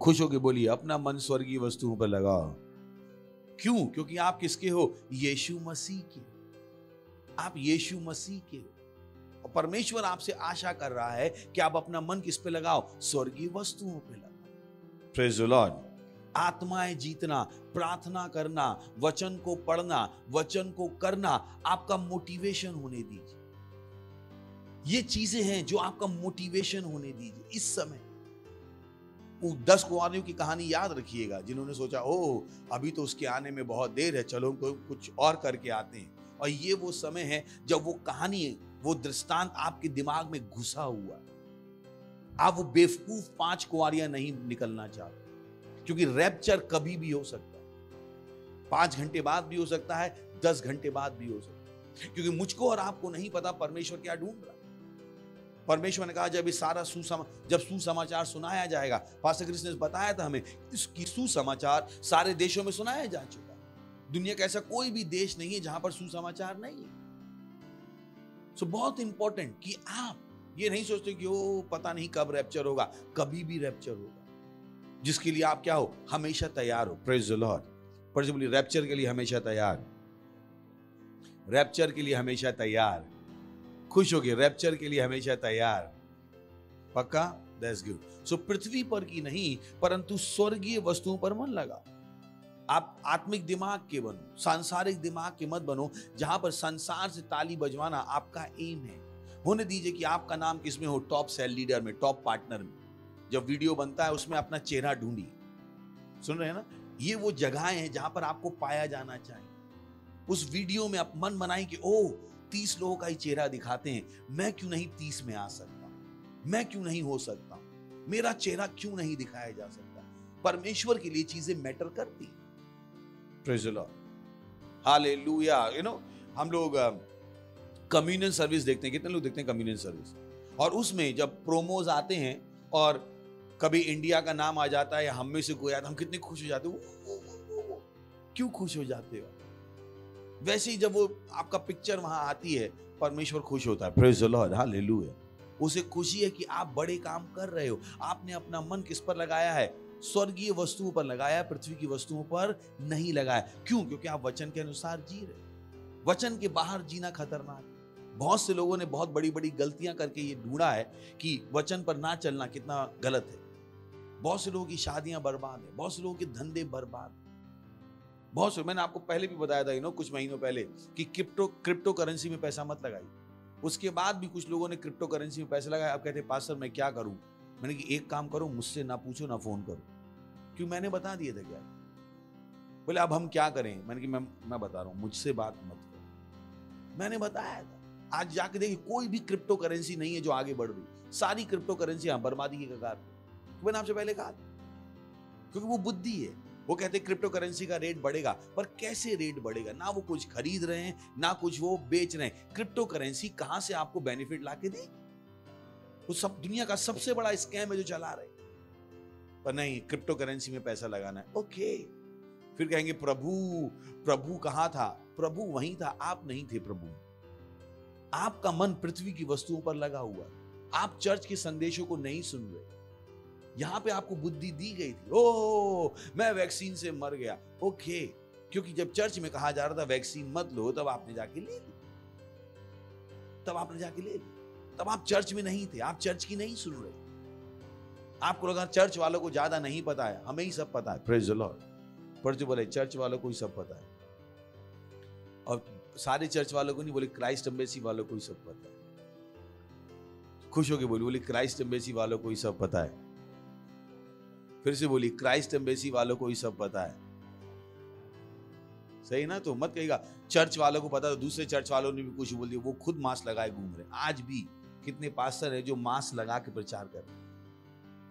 Speaker 7: खुश होकर बोलिए अपना मन स्वर्गीय वस्तुओं पर लगाओ। क्यों? क्योंकि आप किसके हो? यीशु मसीह के। आप यीशु मसीह के हो। और परमेश्वर आपसे आशा कर रहा है कि आप अपना मन किस पे लगाओ? स्वर्गीय वस्तुओं पे लगाओ। प्रेज लॉर्ड आत्माएँ जीतना प्रार्थना करना वचन को पढ़ना वचन को करना आपका मोटिवेशन होने दीजिए। ये चीज़ें हैं जो आपका मोटिवेशन होने दीजिए। इस समय दस कुआरियों की कहानी याद रखिएगा, जिन्होंने सोचा ओ अभी तो उसके आने में बहुत देर है, चलो कुछ और करके आते हैं। और ये वो समय है, जब वो कहानी, वो दृष्टांत आपके दिमाग में घुसा हुआ आप वो बेवकूफ़ पाँच कुआरियाँ नहीं निकलना चाहते, क्योंकि रैप्चर कभी भी हो सकता है। पाँच घंटे बाद भी हो सकता है, दस घंटे बाद भी हो सकता है। क्योंकि मुझको और आपको नहीं पता, परमेश्वर क्या ढूंढ रहा परमेश्वर ने कहा, जब इस सारा सुसमा, जब सुसमाचार सुनाया जाएगा, पास्टर कृष्ण ने बताया था हमें, इसकी सुसमाचार सारे देशों में सुनाया जा चुका दुनिया का ऐसा कोई भी देश नहीं है जहाँ पर सुसमाचार नहीं है। सो बहुत इंपॉर्टेंट कि आप ये नहीं सोचते कि ओ पता नहीं कब रैप्चर होगा। कभी भी रैप्चर होगा। जिसके लिए आप क्या हो? हमेशा तैयार हो। प्रेज लॉर्ड पर रैप्चर के लिए हमेशा तैयार। रैप्चर के लिए हमेशा तैयार। खुश हो गए रैप्चर के लिए हमेशा तैयार। पक्का? दैट्स गुड सो पृथ्वी पर की नहीं, परंतु स्वर्गीय वस्तुओं पर मन लगा आप आत्मिक दिमाग के बनो, सांसारिक दिमाग के मत बनो, जहाँ पर संसार से ताली बजवाना आपका एम है। होने दीजिए कि आपका नाम किसमें हो? टॉप सेल लीडर में टॉप पार्टनर में। जब वीडियो बनता है, उसमें अपना चेहरा ढूंढिए। सुन रहे हैं ना? ये वो जगहें हैं जहाँ पर आपको पाया जाना चाहिए। उस वीडियो में आप मन बनाए कि ओ तीस लोगों का ही चेहरा दिखाते हैं, मैं क्यों नहीं तीस में आ सकता? मैं क्यों नहीं हो सकता? मेरा चेहरा क्यों नहीं दिखाया जा सकता? परमेश्वर के लिए चीज़ें मैटर करती हालेलुया यू नो हम लोग कम्युनियन सर्विस देखते हैं। कितने लोग देखते हैं कम्युनियन सर्विस और उसमें जब प्रोमोज आते हैं और कभी इंडिया का नाम आ जाता है या हम में से कोई आता हम कितने खुश हो जाते हो। क्यों खुश हो जाते हो? वैसे ही जब वो आपका पिक्चर वहाँ आती है, परमेश्वर खुश होता है। प्रेज लॉर्ड हालेलुया उसे खुशी है कि आप बड़े काम कर रहे हो। आपने अपना मन किस पर लगाया है? स्वर्गीय वस्तुओं पर लगाया पृथ्वी की वस्तुओं पर नहीं लगाया। क्यों? क्योंकि आप वचन के अनुसार जी रहे वचन के बाहर जीना खतरनाक बहुत से लोगों ने बहुत बड़ी बड़ी गलतियाँ करके ये ढूंढा है कि वचन पर ना चलना कितना गलत है। बहुत से लोगों की शादियाँ बर्बाद है, बहुत से लोगों के धंधे बर्बाद बहुत मैंने आपको पहले भी बताया था यू नो कुछ महीनों पहले, कि क्रिप्टो क्रिप्टो करेंसी में पैसा मत लगाई उसके बाद भी कुछ लोगों ने क्रिप्टो करेंसी में पैसे लगाए अब कहते पास सर मैं क्या करूँ? मैंने कि एक काम करो, मुझसे ना पूछो, ना फ़ोन करो। क्यों? मैंने बता दिए थे क्या? बोले, अब हम क्या करें? मैंने कि मैं मैं बता रहा हूँ, मुझसे बात मत करो। मैंने बताया था, आज जाके देखिए, कोई भी क्रिप्टो करेंसी नहीं है जो आगे बढ़ रही। सारी क्रिप्टो करेंसी बर्बादी के कगार मैंने आपसे पहले कहा क्योंकि वो बुद्धि है। वो कहते हैं क्रिप्टो करेंसी का रेट बढ़ेगा, पर कैसे रेट बढ़ेगा? ना वो कुछ खरीद रहे हैं, ना कुछ वो बेच रहे हैं। क्रिप्टो करेंसी कहाँ से आपको बेनिफिट ला के दे? वो सब, दुनिया का सबसे बड़ा स्कैम है जो चला रहे पर नहीं क्रिप्टो करेंसी में पैसा लगाना है। ओके फिर कहेंगे, प्रभु प्रभु कहाँ था? प्रभु वहीं था। आप नहीं थे प्रभु। आपका मन पृथ्वी की वस्तुओं पर लगा हुआ। आप चर्च के संदेशों को नहीं सुन रहे। यहाँ पे आपको बुद्धि दी गई थी। ओ मैं वैक्सीन से मर गया। ओके, क्योंकि जब चर्च में कहा जा रहा था, वैक्सीन मत लो, तब आपने जाके ले ली। तब आपने जाके ले ली। तब आप चर्च में नहीं थे, आप चर्च की नहीं सुन रहे। आपको लगा चर्च वालों को ज़्यादा नहीं पता है, हमें ही सब पता है। प्रेज लॉर्ड पर जो बोले, चर्च वालों को ही सब पता है। और सारे चर्च वालों को नहीं बोले, क्राइस्ट एम्बेसी वालों को ही सब पता है। खुश होके बोली बोली, क्राइस्ट एम्बेसी वालों को ही सब पता है। फिर से बोली, क्राइस्ट एम्बेसी वालों को ही सब पता है। सही ना? तो मत कहेगा चर्च वालों को पता तो दूसरे चर्च वालों ने भी कुछ बोल दिया, वो खुद मास्क लगाए घूम रहे आज भी कितने पास्टर है जो मास्क लगा के प्रचार कर रहे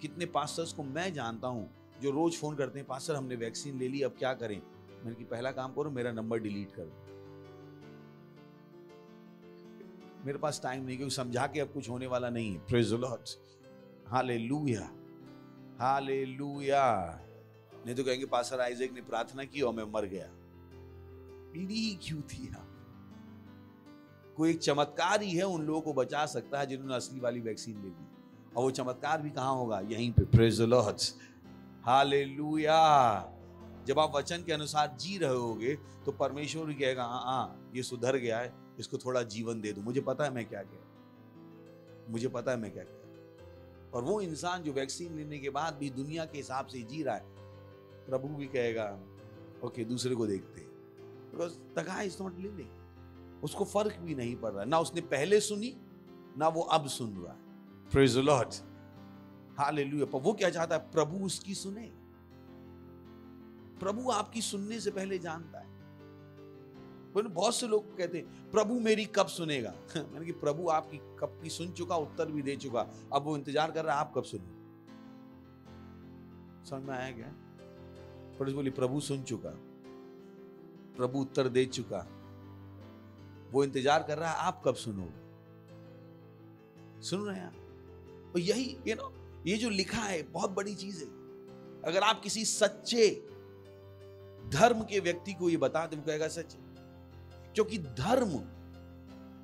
Speaker 7: कितने पास्टर्स को मैं जानता हूँ जो रोज फ़ोन करते हैं, पास्टर, हमने वैक्सीन ले ली, अब क्या करें? मैंने कि पहला काम करो, मेरा नंबर डिलीट कर मेरे पास टाइम नहीं क्योंकि समझा के अब कुछ होने वाला नहीं है। Praise hallelujah. नहीं तो कहेंगे, पास्टर आइजैक ने प्रार्थना की और मैं मर गया। ली क्यों थी आप कोई एक चमत्कार ही है उन लोगों को बचा सकता है जिन्होंने असली वाली वैक्सीन ले ली। और वो चमत्कार भी कहाँ होगा? यहीं पे। Praise lord hallelujah. जब आप वचन के अनुसार जी रहे होगे तो परमेश्वर भी कहेगा हाँ हाँ ये सुधर गया है, इसको थोड़ा जीवन दे दो। मुझे पता है मैं क्या कह मुझे पता है मैं क्या कह और वो इंसान जो वैक्सीन लेने के बाद भी दुनिया के हिसाब से जी रहा है, प्रभु भी कहेगा, ओके, दूसरे को देखते बिकॉज़ इज़ नॉट लिविंग उसको फ़र्क भी नहीं पड़ रहा। ना उसने पहले सुनी, ना वो अब सुन रहा है। प्रेज लॉर्ड हालेलुया पर वो क्या चाहता है? प्रभु उसकी सुने। प्रभु आपकी सुनने से पहले जानता है। बहुत से लोग कहते हैं, प्रभु मेरी कब सुनेगा? मैंने कि प्रभु आपकी कब की सुन चुका, उत्तर भी दे चुका। अब वो इंतज़ार कर रहा है, आप कब सुनो? समझ में आया क्या? पर बोली, प्रभु सुन चुका, प्रभु उत्तर दे चुका। वो इंतज़ार कर रहा है, आप कब सुनोगे? सुन रहे हैं आप? और यही यू नो ये जो लिखा है, बहुत बड़ी चीज़ है। अगर आप किसी सच्चे धर्म के व्यक्ति को ये बता दे, वो कहेगा, सच क्योंकि धर्म,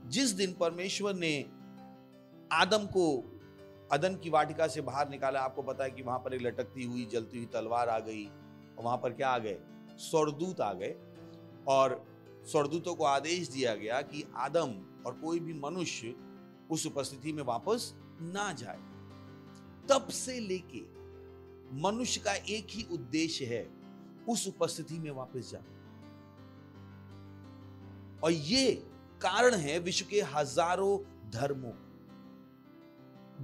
Speaker 7: जिस दिन परमेश्वर ने आदम को अदन की वाटिका से बाहर निकाला, आपको पता है कि वहाँ पर एक लटकती हुई, जलती हुई तलवार आ गई, और वहाँ पर क्या आ गए? स्वर्गदूत आ गए, और स्वर्गदूतों को आदेश दिया गया कि आदम और कोई भी मनुष्य उस उपस्थिति में वापस ना जाए। तब से लेके मनुष्य का एक ही उद्देश्य है, उस उपस्थिति में वापस जाना। और ये कारण है विश्व के हज़ारों धर्मों।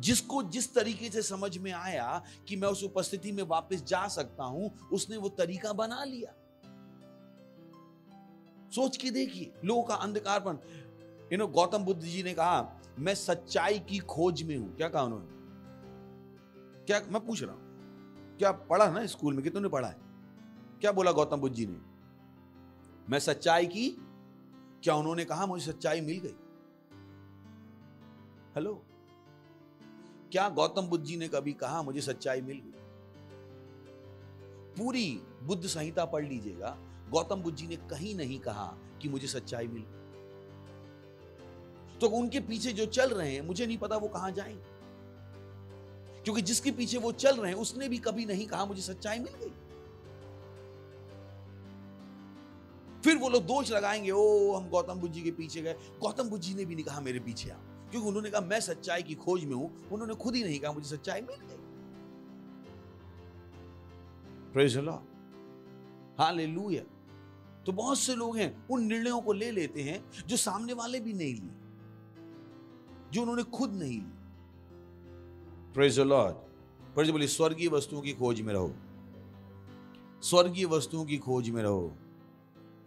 Speaker 7: जिसको जिस तरीके से समझ में आया कि मैं उस उपस्थिति में वापस जा सकता हूँ, उसने वो तरीका बना लिया। सोच के देखिए, लोगों का अंधकारपन। यू नो गौतम बुद्ध जी ने कहा, मैं सच्चाई की खोज में हूँ। क्या कहा उन्होंने? क्या, मैं पूछ रहा हूँ, क्या पढ़ा ना स्कूल में? कितने पढ़ा है? क्या बोला गौतम बुद्ध जी ने? मैं सच्चाई की क्या उन्होंने कहा मुझे सच्चाई मिल गई? हेलो क्या गौतम बुद्ध जी ने कभी कहा मुझे सच्चाई मिल गई? पूरी बुद्ध संहिता पढ़ लीजिएगा, गौतम बुद्ध जी ने कहीं नहीं कहा कि मुझे सच्चाई मिल गई। तो उनके पीछे जो चल रहे हैं, मुझे नहीं पता वो कहाँ जाएँगे क्योंकि जिसके पीछे वो चल रहे हैं, उसने भी कभी नहीं कहा मुझे सच्चाई मिल गई। फिर वो लोग दोष लगाएँगे, ओ, हम गौतम बुद्ध जी के पीछे गए। गौतम बुद्ध जी ने भी नहीं कहा, मेरे पीछे आओ। क्योंकि उन्होंने कहा, मैं सच्चाई की खोज में हूँ। उन्होंने खुद ही नहीं कहा, मुझे सच्चाई मिल गई। प्रेज हालेलुया तो बहुत से लोग हैं, उन निर्णयों को ले लेते हैं, जो सामने वाले भी नहीं लिए, जो उन्होंने खुद नहीं ली प्रेज लॉर्ड प्रेज बोली, स्वर्गीय वस्तुओं की खोज में रहो। स्वर्गीय वस्तुओं की खोज में रहो।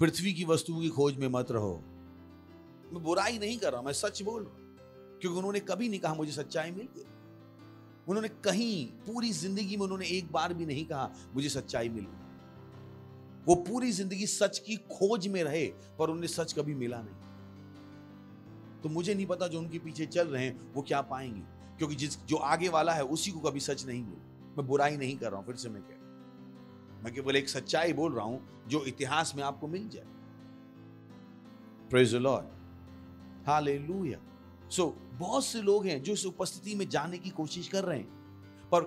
Speaker 7: पृथ्वी की वस्तुओं की खोज में मत रहो। मैं बुराई नहीं कर रहा मैं सच बोल रहा हूँ, क्योंकि उन्होंने कभी नहीं कहा मुझे सच्चाई मिल गई। उन्होंने कहीं पूरी ज़िंदगी में उन्होंने एक बार भी नहीं कहा मुझे सच्चाई मिल गई। वो पूरी ज़िंदगी सच की खोज में रहे, पर उन्हें सच कभी मिला नहीं। तो मुझे नहीं पता जो उनके पीछे चल रहे हैं, वो क्या पाएँगे, क्योंकि जिस, जो आगे वाला है, उसी को कभी सच नहीं मिला। मैं बुराई नहीं कर रहा हूँ, फिर से मैं कह मैं केवल एक सच्चाई बोल रहा हूँ, जो इतिहास में आपको मिल जाए। लॉर्ड हालेलुया सो बहुत से लोग हैं जो इस उपस्थिति में जाने की कोशिश कर रहे हैं। पर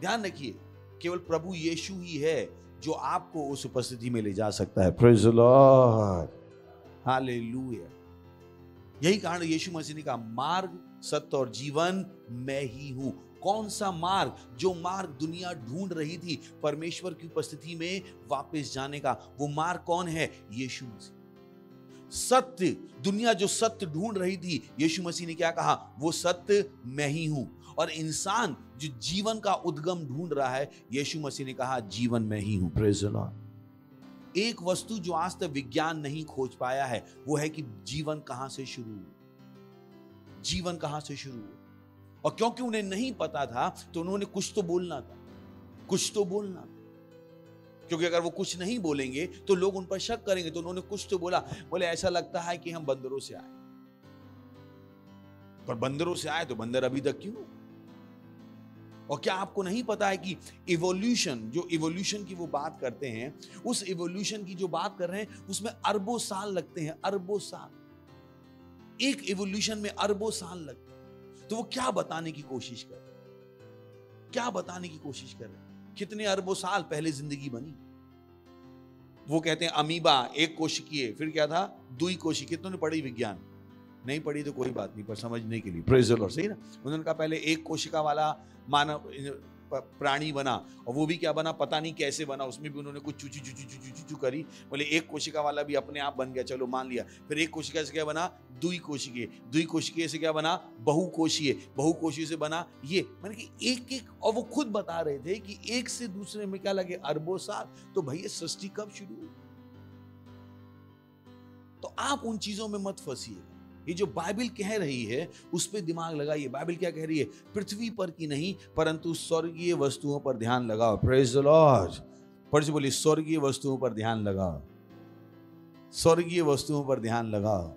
Speaker 7: ध्यान रखिए, केवल प्रभु यीशु ही है जो आपको उस उपस्थिति में ले जा सकता है। लॉर्ड हालेलुया यही कारण यीशु मसीह ने मार्ग, सत्य और जीवन मैं ही हूँ। कौन सा मार्ग जो मार्ग दुनिया ढूंढ रही थी परमेश्वर की उपस्थिति में वापस जाने का? वो मार्ग कौन है? यीशु मसीह। सत्य, दुनिया जो सत्य ढूंढ रही थी, यीशु मसीह ने क्या कहा? वो सत्य मैं ही हूँ। और इंसान जो जीवन का उद्गम ढूंढ रहा है, यीशु मसीह ने कहा, जीवन में ही हूँ। प्रेज एक वस्तु जो आज तक विज्ञान नहीं खोज पाया है, वो है कि जीवन कहाँ से शुरू जीवन कहाँ से शुरू हुआ और क्योंकि उन्हें नहीं पता था तो उन्होंने कुछ तो बोलना था। कुछ तो बोलना था। क्योंकि अगर वो कुछ नहीं बोलेंगे तो लोग उन पर शक करेंगे तो उन्होंने कुछ तो बोला। बोले, ऐसा लगता है कि हम बंदरों से आए। पर बंदरों से आए तो बंदर अभी तक क्यों? और क्या आपको नहीं पता है कि इवोल्यूशन जो इवोल्यूशन की वो बात करते हैं, उस इवोल्यूशन की जो बात कर रहे हैं, उसमें अरबों साल लगते हैं, अरबों साल। एक इवोल्यूशन में अरबों साल लगते हैं। तो वो क्या बताने की कोशिश कर रहे क्या बताने की कोशिश कर रहे कितने अरबों साल पहले ज़िंदगी बनी? वो कहते हैं, अमीबा, एक कोशिकीय फिर क्या था? दुई कोशिकी। कितनों ने पढ़ी विज्ञान। नहीं पढ़ी तो कोई बात नहीं, पर समझने के लिए। प्रेजल और सही ना? उन्होंने कहा, पहले एक कोशिका वाला मानव प्राणी बना और वो भी क्या बना पता नहीं कैसे बना, उसमें भी उन्होंने कुछ चूचू चूचू चूचू चूचू करी। बोले, एक कोशिका वाला भी अपने आप बन गया, चलो मान लिया। फिर एक कोशिका से क्या बना? दुई कोशिकीय दुई कोशिकीय से क्या बना? बहुकोशीय। बहुकोशीय से बना ये। मैंने कि एक एक, और वो खुद बता रहे थे कि एक से दूसरे में क्या लगे? अरबों साल। तो भैया सृष्टि कब शुरू हुई? तो आप उन चीज़ों में मत फंसिएगा। ये जो बाइबल कह रही है, उस पर दिमाग लगाइए। बाइबल क्या कह रही है? पृथ्वी पर की नहीं, परंतु स्वर्गीय वस्तुओं पर ध्यान लगाओ। प्रेज लॉर्ड पर से बोलिए, स्वर्गीय वस्तुओं पर ध्यान लगाओ। स्वर्गीय वस्तुओं पर ध्यान लगाओ।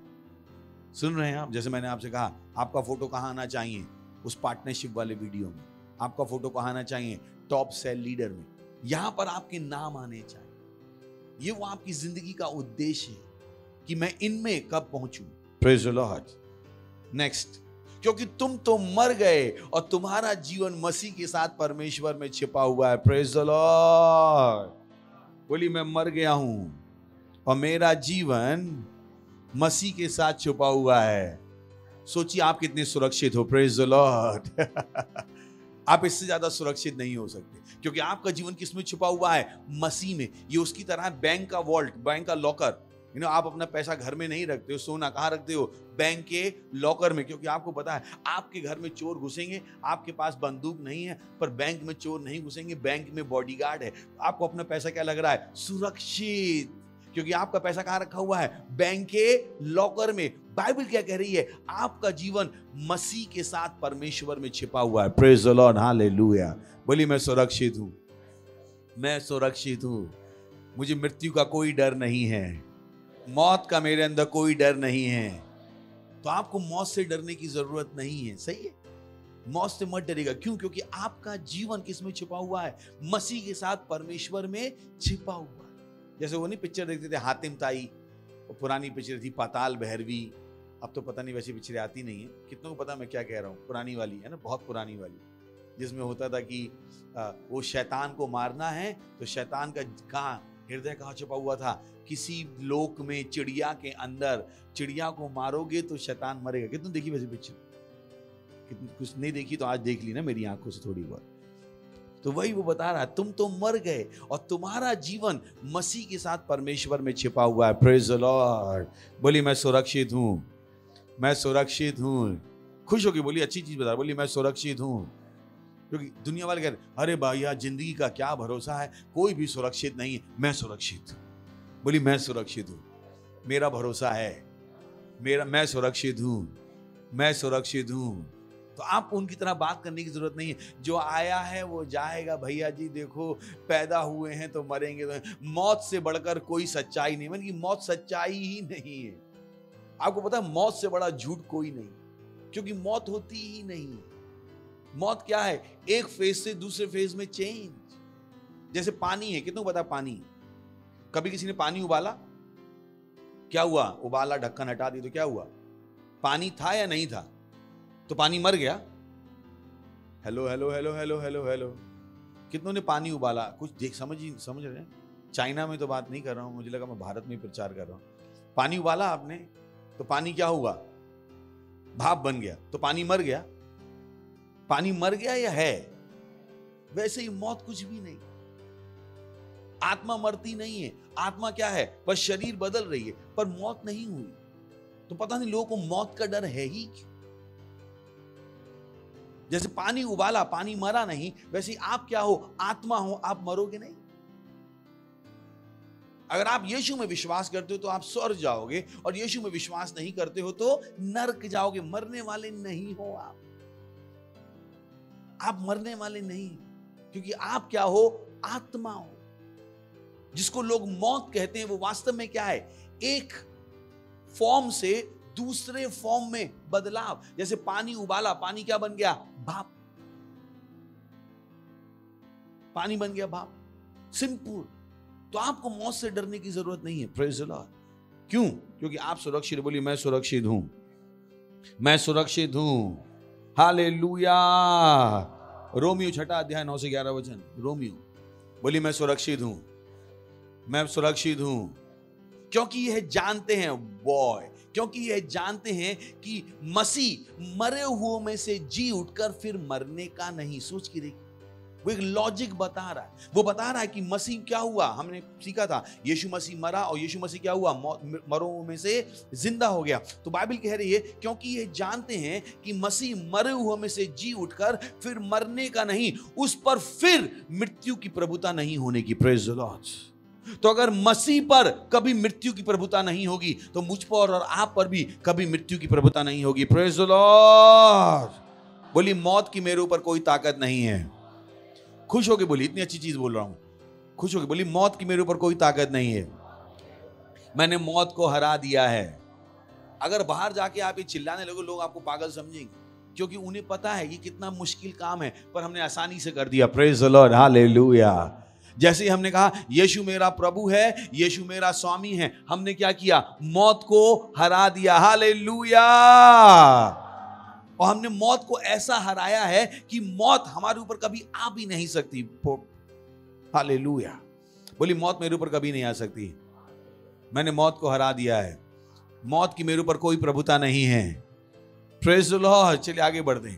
Speaker 7: सुन रहे हैं आप? जैसे मैंने आपसे कहा, आपका फ़ोटो कहाँ आना चाहिए? उस पार्टनरशिप वाले वीडियो में। आपका फ़ोटो कहाँ आना चाहिए? टॉप सेल लीडर में। यहाँ पर आपके नाम आने चाहिए। ये वो आपकी ज़िंदगी का उद्देश्य है कि मैं इनमें कब पहुंचूं? प्रेज लॉर्ड नेक्स्ट क्योंकि तुम तो मर गए और तुम्हारा जीवन मसीह के साथ परमेश्वर में छिपा हुआ है। प्रेज लॉर्ड बोली, मैं मर गया हूँ और मेरा जीवन मसीह के साथ छुपा हुआ है। सोचिए, आप कितने सुरक्षित हो। प्रेज लॉर्ड आप इससे ज़्यादा सुरक्षित नहीं हो सकते। क्योंकि आपका जीवन किसमें छुपा हुआ है? मसीह में। ये उसकी तरह बैंक का वॉल्ट बैंक का लॉकर यू नो आप अपना पैसा घर में नहीं रखते हो, सोना कहाँ रखते हो? बैंक के लॉकर में, क्योंकि आपको पता है, आपके घर में चोर घुसेंगे, आपके पास बंदूक नहीं है, पर बैंक में चोर नहीं घुसेंगे बैंक में बॉडीगार्ड है। आपको अपना पैसा क्या लग रहा है? सुरक्षित। क्योंकि आपका पैसा कहाँ रखा हुआ है? बैंक के लॉकर में। बाइबल क्या कह रही है? आपका जीवन मसीह के साथ परमेश्वर में छिपा हुआ है। प्रेज लॉर्ड हालेलुया बोली मैं सुरक्षित हूँ। मैं सुरक्षित हूँ। मुझे मृत्यु का कोई डर नहीं है। मौत का मेरे अंदर कोई डर नहीं है। तो आपको मौत से डरने की ज़रूरत नहीं है, सही है? मौत से मत डरेगा क्यों? क्योंकि आपका जीवन किसमें छिपा हुआ है? मसीह के साथ परमेश्वर में छिपा हुआ है। जैसे वो नहीं पिक्चर देखते थे, हातिम ताई, वो पुरानी पिक्चर थी, पाताल भैरवी अब तो पता नहीं, वैसी पिक्चरें आती नहीं है। कितनों को पता, मैं क्या कह रहा हूँ? पुरानी वाली है ना, बहुत पुरानी वाली। जिसमें होता था कि वो शैतान को मारना है तो शैतान का, कहाँ हृदय कहाँ छुपा हुआ था? किसी लोक में चिड़िया के अंदर। चिड़िया को मारोगे तो शैतान मरेगा। कितने देखी वैसे पिक्चर? कुछ नहीं देखी तो आज देख ली ना मेरी आँखों से थोड़ी बहुत। तो वही वो बता रहा है तुम तो मर गए और तुम्हारा जीवन मसीह के साथ परमेश्वर में छिपा हुआ है। प्रेज लॉर्ड बोली, मैं सुरक्षित हूँ। मैं सुरक्षित हूँ। खुश होगी बोली, अच्छी चीज़ बता बोली, मैं सुरक्षित हूँ। क्योंकि दुनिया वाले कह रहे अरे भैया ज़िंदगी का क्या भरोसा है? कोई भी सुरक्षित नहीं है। मैं सुरक्षित बोली, मैं सुरक्षित हूँ। मेरा भरोसा है। मेरा, मैं सुरक्षित हूँ। मैं सुरक्षित हूँ। तो आप उनकी तरह बात करने की ज़रूरत नहीं है। जो आया है, वो जाएगा। भैया जी, देखो, पैदा हुए हैं तो मरेंगे तो मौत से बढ़कर कोई सच्चाई नहीं मतलब मौत सच्चाई ही नहीं है। आपको पता है, मौत से बड़ा झूठ कोई नहीं। क्योंकि मौत होती ही नहीं। मौत क्या है? एक फ़ेज़ से दूसरे फ़ेज़ में चेंज जैसे पानी है, कितनों पता पानी? कभी किसी ने पानी उबाला? क्या हुआ? उबाला, ढक्कन हटा दी तो क्या हुआ? पानी था या नहीं था? तो पानी मर गया। Hello hello hello hello hello hello कितनों ने पानी उबाला? कुछ देख, समझ ही, समझ रहे हैं? चाइना में तो बात नहीं कर रहा हूँ, मुझे लगा मैं भारत में प्रचार कर रहा हूँ। पानी उबाला आपने? तो पानी क्या हुआ? भाप बन गया तो पानी मर गया। पानी मर गया या है? वैसे ही मौत कुछ भी नहीं। आत्मा मरती नहीं है। आत्मा क्या है? बस शरीर बदल रही है, पर मौत नहीं हुई। तो पता नहीं लोगों को मौत का डर है ही क्यों? जैसे पानी उबाला, पानी मरा नहीं, वैसे आप क्या हो? आत्मा हो, आप मरोगे नहीं। अगर आप यीशु में विश्वास करते हो तो आप स्वर्ग जाओगे, और यीशु में विश्वास नहीं करते हो तो नरक जाओगे, मरने वाले नहीं हो आप। आप मरने वाले नहीं, क्योंकि आप क्या हो? आत्मा हो। जिसको लोग मौत कहते हैं, वो वास्तव में क्या है? एक फॉर्म से दूसरे फॉर्म में बदलाव। जैसे पानी उबाला, पानी क्या बन गया? भाप। पानी बन गया भाप। सिंपल तो आपको मौत से डरने की ज़रूरत नहीं है। प्रेज क्यों? क्योंकि आप सुरक्षित, बोलिए, मैं सुरक्षित हूँ। मैं सुरक्षित हूँ। हाले रोमियो छठा अध्याय नौ से ग्यारह वचन। रोमियो, बोली, मैं सुरक्षित हूँ। मैं सुरक्षित हूँ। क्योंकि यह जानते हैं बॉय क्योंकि यह जानते हैं कि मसीह मरे हुओं में से जी उठकर फिर मरने का नहीं। सोच के देखिए वो एक लॉजिक बता रहा है। वो बता रहा है कि मसीह क्या हुआ? हमने सीखा था, यीशु मसीह मरा और यीशु मसीह क्या हुआ? मरो में से ज़िंदा हो गया। तो बाइबल कह रही है, क्योंकि ये जानते हैं कि मसीह मरे हुए में से जी उठकर फिर मरने का नहीं, उस पर फिर मृत्यु की प्रभुता नहीं होने की। प्रेज तो अगर मसीह पर कभी मृत्यु की प्रभुता नहीं होगी तो मुझ पर और आप पर भी कभी मृत्यु की प्रभुता नहीं होगी। प्रेज बोली, मौत की मेरे ऊपर कोई ताकत नहीं है। खुश होके बोली, इतनी अच्छी चीज़ बोल रहा हूँ। खुश होके बोली, मौत की मेरे ऊपर कोई ताकत नहीं है। मैंने मौत को हरा दिया है। अगर बाहर जाके आप ये चिल्लाने लगो, लोग आपको पागल समझेंगे। क्योंकि उन्हें पता है कि कितना मुश्किल काम है, पर हमने आसानी से कर दिया। प्रेज हालेलुया जैसे ही हमने कहा, यीशु मेरा प्रभु है, यीशु मेरा स्वामी है, हमने क्या किया? मौत को हरा दिया। हालेलुया और हमने मौत को ऐसा हराया है कि मौत हमारे ऊपर कभी आ भी नहीं सकती। हालेलुया। बोली, मौत मेरे ऊपर कभी नहीं आ सकती। मैंने मौत को हरा दिया है। मौत की मेरे ऊपर कोई प्रभुता नहीं है। चलिए आगे बढ़ दें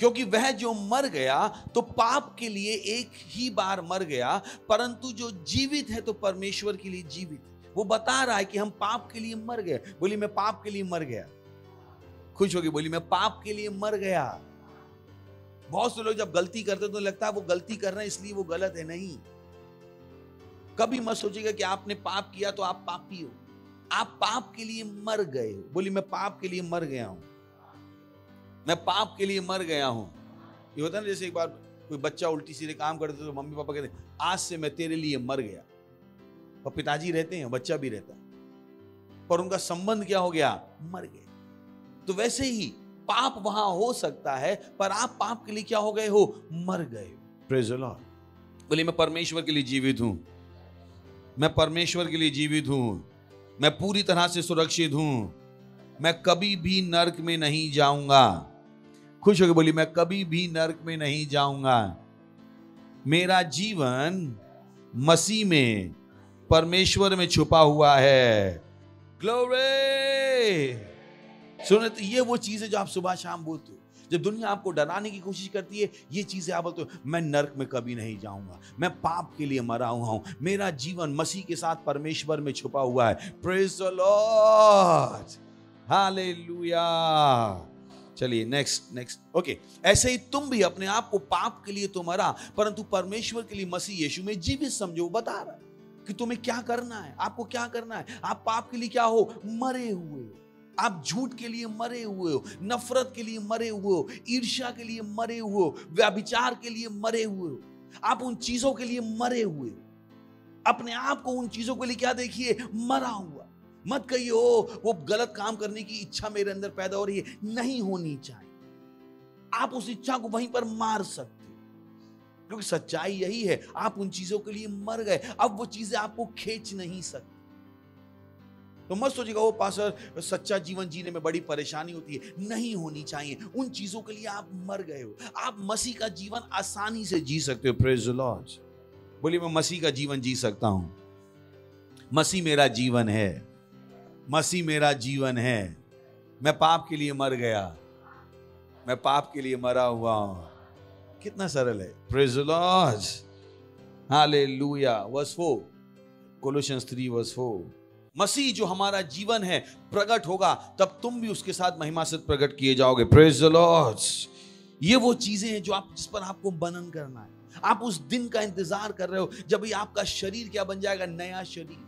Speaker 7: क्योंकि वह जो मर गया तो पाप के लिए एक ही बार मर गया, परंतु जो जीवित है तो परमेश्वर के लिए जीवित वो बता रहा है कि हम पाप के लिए मर गए। बोली, मैं पाप के लिए मर गया। खुश होगी बोली, मैं पाप के लिए मर गया। बहुत से लोग जब गलती करते तो लगता है वो गलती कर रहे हैं, इसलिए वो गलत है, नहीं। कभी मत सोचिएगा कि आपने पाप किया तो आप पापी हो। आप पाप के लिए मर गए बोली, मैं पाप के लिए मर गया हूँ। मैं पाप के लिए मर गया हूँ। ये होता है ना, जैसे एक बार कोई बच्चा उल्टी सीधे काम करते तो मम्मी पापा कहते आज से मैं तेरे लिए मर गया। और पिताजी रहते हैं, बच्चा भी रहता है। पर उनका संबंध क्या हो गया? मर गए। तो वैसे ही पाप वहाँ हो सकता है पर आप पाप के लिए क्या हो गए हो? मर गए बोले मैं परमेश्वर के लिए जीवित हूँ। मैं परमेश्वर के लिए जीवित हूँ। मैं पूरी तरह से सुरक्षित हूँ। मैं कभी भी नरक में नहीं जाऊँगा। खुश होकर बोली मैं कभी भी नरक में नहीं जाऊँगा। मेरा जीवन मसीह में परमेश्वर में छुपा हुआ है। ग्लोरी सुने तो ये वो चीज़ है जो आप सुबह शाम बोलते हो। जब दुनिया आपको डराने की कोशिश करती है, ये चीज़ें आप बोलते हो, मैं नरक में कभी नहीं जाऊँगा, मैं पाप के लिए मरा हुआ हूँ, मेरा जीवन मसीह के साथ परमेश्वर में छुपा हुआ है। प्रेज द लॉर्ड हालेलुया चलिए नेक्स्ट नेक्स्ट ओके ऐसे ही तुम भी अपने आप को पाप के लिए तो मरा, परंतु परमेश्वर के लिए मसीह यीशु में जीवित समझो बता रहा है कि तुम्हें क्या करना है, आपको क्या करना है, आप पाप के लिए क्या हो? मरे हुए हो। आप झूठ के लिए मरे हुए हो, नफरत के लिए मरे हुए हो, ईर्ष्या के लिए मरे हुए हो, व्याभिचार के लिए मरे हुए हो, आप उन चीज़ों के लिए मरे हुए अपने आप को उन चीज़ों के लिए क्या देखिए? मरा हुआ। मत कहिए ओ वो गलत काम करने की इच्छा मेरे अंदर पैदा हो रही है। नहीं होनी चाहिए। आप उस इच्छा को वहीं पर मार सकते क्योंकि सच्चाई यही है, आप उन चीज़ों के लिए मर गए। अब वो चीज़ें आपको खींच नहीं सकती। तो मत सोचिएगा वो पासर, सच्चा जीवन जीने में बड़ी परेशानी होती है। नहीं होनी चाहिए। उन चीज़ों के लिए आप मर गए हो। आप मसीह का जीवन आसानी से जी सकते हो। प्रेज लॉर्ड बोलिए, मैं मसीह का जीवन जी सकता हूँ। मसीह मेरा जीवन है। मसीह मेरा जीवन है। मैं पाप के लिए मर गया। मैं पाप के लिए मरा हुआ हूँ। कितना सरल है। Praise lord hallelujah verse 4 Colossians 3 verse 4 Masih जो हमारा जीवन है प्रकट होगा, तब तुम भी उसके साथ महिमा से प्रकट किए जाओगे। प्रेज ये वो चीज़ें हैं जो आप, जिस पर आपको बनन करना है। आप उस दिन का इंतज़ार कर रहे हो, जब ये आपका शरीर क्या बन जाएगा? नया शरीर।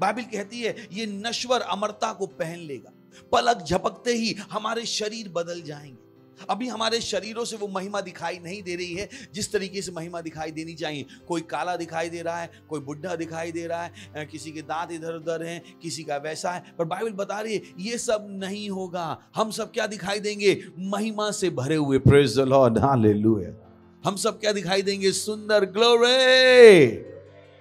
Speaker 7: बाइबल कहती है, ये नश्वर अमरता को पहन लेगा। पलक झपकते ही हमारे शरीर बदल जाएँगे। अभी हमारे शरीरों से वो महिमा दिखाई नहीं दे रही है, जिस तरीके से महिमा दिखाई देनी चाहिए। कोई काला दिखाई दे रहा है, कोई बुढ़ा दिखाई दे रहा है किसी के दांत इधर उधर हैं, किसी का वैसा है, पर बाइबल बता रही है, ये सब नहीं होगा। हम सब क्या दिखाई देंगे? महिमा से भरे हुए। हम सब क्या दिखाई देंगे? सुंदर ग्लोरी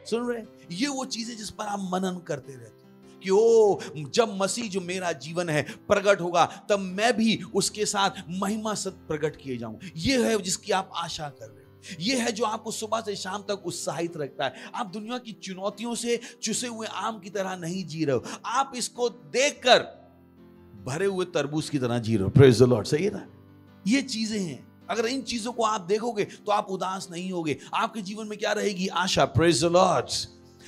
Speaker 7: सुन रहे ये वो चीज़ें जिस पर आप मनन करते रहते कि ओ जब मसीह जो मेरा जीवन है प्रकट होगा, तब मैं भी उसके साथ महिमा सत प्रकट किए जाऊँ। ये है जिसकी आप आशा कर रहे हो। ये है जो आपको सुबह से शाम तक उत्साहित रखता है। आप दुनिया की चुनौतियों से चुसे हुए आम की तरह नहीं जी रहे हो। आप इसको देखकर भरे हुए तरबूज की तरह जी रहे हो। प्रेज लॉर्ड सही है ना? ये चीज़ें हैं। अगर इन चीज़ों को आप देखोगे तो आप उदास नहीं होगे। आपके जीवन में क्या रहेगी? आशा। प्रेज द लॉर्ड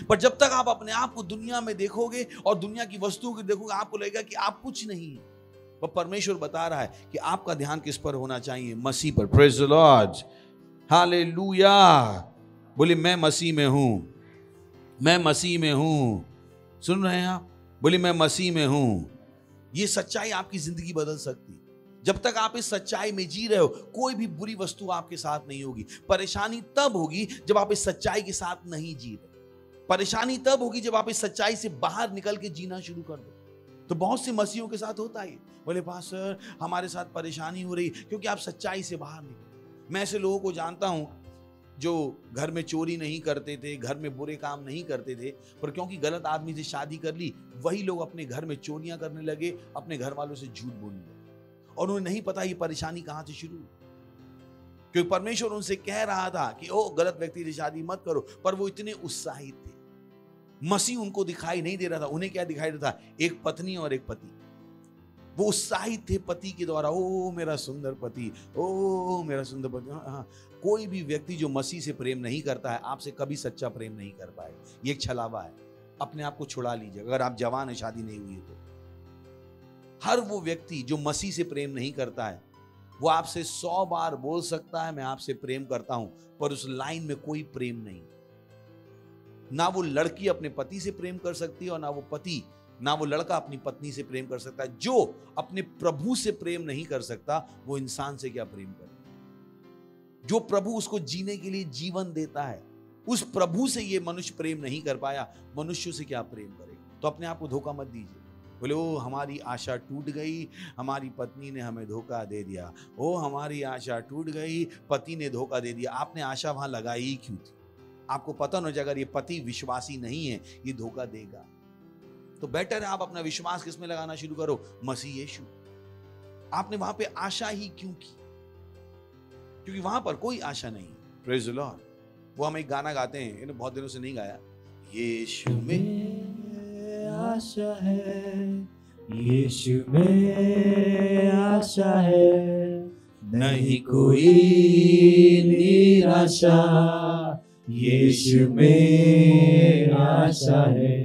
Speaker 7: पर जब तक आप अपने आप को दुनिया में देखोगे और दुनिया की वस्तुओं को देखोगे, आपको लगेगा कि आप कुछ नहीं है। पर परमेश्वर बता रहा है कि आपका ध्यान किस पर होना चाहिए? मसीह पर। प्रेज लॉर्ड हालेलुया बोले मैं मसीह में हूँ। मैं मसीह में हूँ। सुन रहे हैं आप? बोले मैं मसीह में हूँ। ये सच्चाई आपकी ज़िंदगी बदल सकती। जब तक आप इस सच्चाई में जी रहे हो, कोई भी बुरी वस्तु आपके साथ नहीं होगी। परेशानी तब होगी जब आप इस सच्चाई के साथ नहीं जी रहे। परेशानी तब होगी जब आप इस सच्चाई से बाहर निकल के जीना शुरू कर दो। तो बहुत से मसीहों के साथ होता है। बोले पास सर हमारे साथ परेशानी हो रही क्योंकि आप सच्चाई से बाहर निकल मैं ऐसे लोगों को जानता हूँ, जो घर में चोरी नहीं करते थे, घर में बुरे काम नहीं करते थे, पर क्योंकि गलत आदमी से शादी कर ली, वही लोग अपने घर में चोरियाँ करने लगे, अपने घर वालों से झूठ बोलने लगे। और उन्हें नहीं पता ये परेशानी कहाँ से शुरू हुई। क्योंकि परमेश्वर उनसे कह रहा था कि ओ गलत व्यक्ति से शादी मत करो। पर वो इतने उत्साहित थे। मसीह उनको दिखाई नहीं दे रहा था उन्हें क्या दिखाई दे रहा था एक पत्नी और एक पति। वो उत्साहित थे पति के द्वारा ओ मेरा सुंदर पति ओ मेरा सुंदर पति। हाँ, हाँ कोई भी व्यक्ति जो मसीह से प्रेम नहीं करता है आपसे कभी सच्चा प्रेम नहीं कर पाए ये एक छलावा है। अपने आप को छुड़ा लीजिए। अगर आप जवान है शादी नहीं हुई है तो। हर वो व्यक्ति जो मसीह से प्रेम नहीं करता है वो आपसे सौ बार बोल सकता है मैं आपसे प्रेम करता हूँ पर उस लाइन में कोई प्रेम नहीं। ना वो लड़की अपने पति से प्रेम कर सकती है और ना वो पति, ना वो लड़का अपनी पत्नी से प्रेम कर सकता है। जो अपने प्रभु से प्रेम नहीं कर सकता, वो इंसान से क्या प्रेम करे? जो प्रभु उसको जीने के लिए जीवन देता है, उस प्रभु से ये मनुष्य प्रेम नहीं कर पाया, मनुष्य से क्या प्रेम करे? तो अपने आप को धोखा मत दीजिए। बोले ओ हमारी आशा टूट गई, हमारी पत्नी ने हमें धोखा दे दिया। ओ हमारी आशा टूट गई, पति ने धोखा दे दिया। आपने आशा वहाँ लगाई क्यों थी? आपको पता न अगर ये पति विश्वासी नहीं है, ये धोखा देगा। तो बेटर है आप अपना विश्वास किसमें लगाना शुरू करो? मसीह यीशु। आपने वहाँ पे आशा ही क्यों की? क्योंकि वहाँ पर कोई आशा नहीं प्रेज लॉर्ड वो हम एक गाना गाते हैं, इन्हें बहुत दिनों से नहीं गाया। यीशु में
Speaker 3: आशा है, यीशु में आशा है। नहीं कोई निराशा। यीशु में आशा है।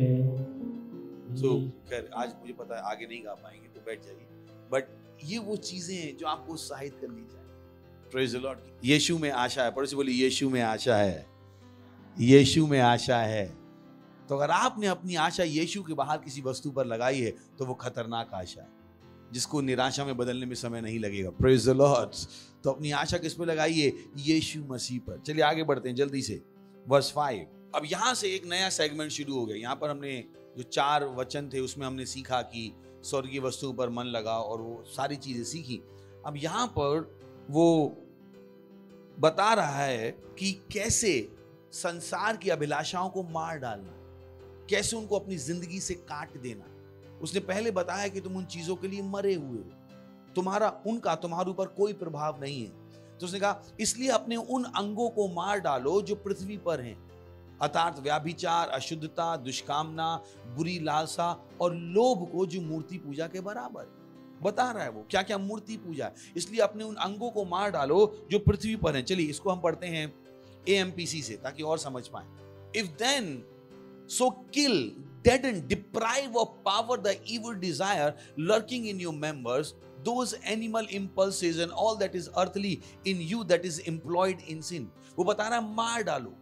Speaker 7: सो खैर, आज मुझे पता है आगे नहीं गा पाएँगे तो बैठ जाइए। बट ये वो चीज़ें हैं जो आपको उत्साहित करनी चाहिए प्रेज लॉर्ड यीशु में आशा है। पड़ोसी बोली यीशु में आशा है। यीशु में आशा है। तो अगर आपने अपनी आशा यीशु के बाहर किसी वस्तु पर लगाई है तो वो खतरनाक आशा है, जिसको निराशा में बदलने में समय नहीं लगेगा। प्रेज लॉर्ड तो अपनी आशा किस पे लगाइए? यीशु मसीह पर। चलिए आगे बढ़ते हैं, जल्दी से। वर्स फाइव अब यहाँ से एक नया सेगमेंट शुरू हो गया। यहाँ पर हमने जो चार वचन थे, उसमें हमने सीखा कि स्वर्गीय वस्तुओं पर मन लगा और वो सारी चीज़ें सीखी। अब यहाँ पर वो बता रहा है कि कैसे संसार की अभिलाषाओं को मार डालना, कैसे उनको अपनी ज़िंदगी से काट देना। उसने पहले बताया कि तुम उन चीज़ों के लिए मरे हुए हो। तुम्हारा उनका, तुम्हारे ऊपर कोई प्रभाव नहीं है। तो उसने कहा, इसलिए अपने उन अंगों को मार डालो जो पृथ्वी पर हैं। अर्थात व्याभिचार, अशुद्धता, दुष्कामना, बुरी लालसा और लोभ को जो मूर्ति पूजा के बराबर है। बता रहा है वो क्या क्या मूर्ति पूजा इसलिए अपने उन अंगों को मार डालो जो पृथ्वी पर हैं। चलिए, इसको हम पढ़ते हैं एएमपीसी से, ताकि और समझ पाए। If then so kill deaden deprive of power the evil desire lurking in your members those animal impulses and all that is earthly in you that is employed in sin. वो बता रहा है, मार डालो।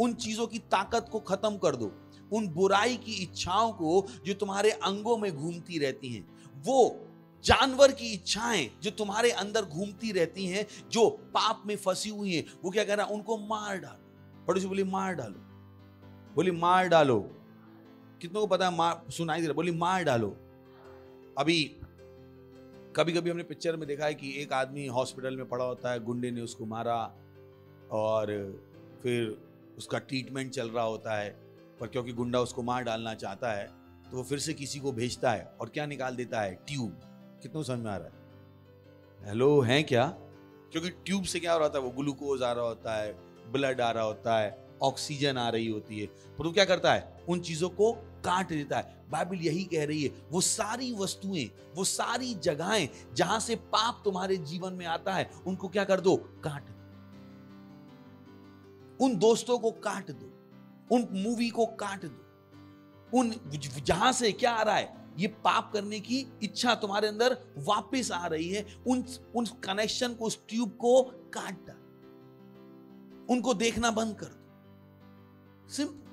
Speaker 7: उन चीज़ों की ताकत को खत्म कर दो। उन बुराई की इच्छाओं को जो तुम्हारे अंगों में घूमती रहती हैं। वो जानवर की इच्छाएँ जो तुम्हारे अंदर घूमती रहती हैं, जो पाप में फंसी हुई हैं, वो क्या कह रहा है? उनको मार डालो। पड़ोसी बोली, मार डालो। बोली, मार डालो। कितनों को पता है, मार, सुनाई दे रहा बोली, मार डालो। अभी कभी कभी हमने पिक्चर में देखा है कि एक आदमी हॉस्पिटल में पड़ा होता है, गुंडे ने उसको मारा और फिर उसका ट्रीटमेंट चल रहा होता है। पर क्योंकि गुंडा उसको मार डालना चाहता है तो वो फिर से किसी को भेजता है और क्या निकाल देता है? ट्यूब कितनों समझ में आ रहा है? हेलो हैं क्या? क्योंकि ट्यूब से क्या हो रहा है? वो ग्लूकोज आ रहा होता है ब्लड आ रहा होता है ऑक्सीजन आ रही होती है। पर वो क्या करता है? उन चीज़ों को काट देता है। बाइबल यही कह रही है, वो सारी वस्तुएँ, वो सारी जगहें जहाँ से पाप तुम्हारे जीवन में आता है, उनको क्या कर दो? काट दो। उन दोस्तों को काट दो। उन मूवी को काट दो। उन जहाँ से क्या आ रहा है, ये पाप करने की इच्छा तुम्हारे अंदर वापस आ रही है, उन उन कनेक्शन को, उस ट्यूब को काट डाल। उनको देखना बंद कर दो। सिंपल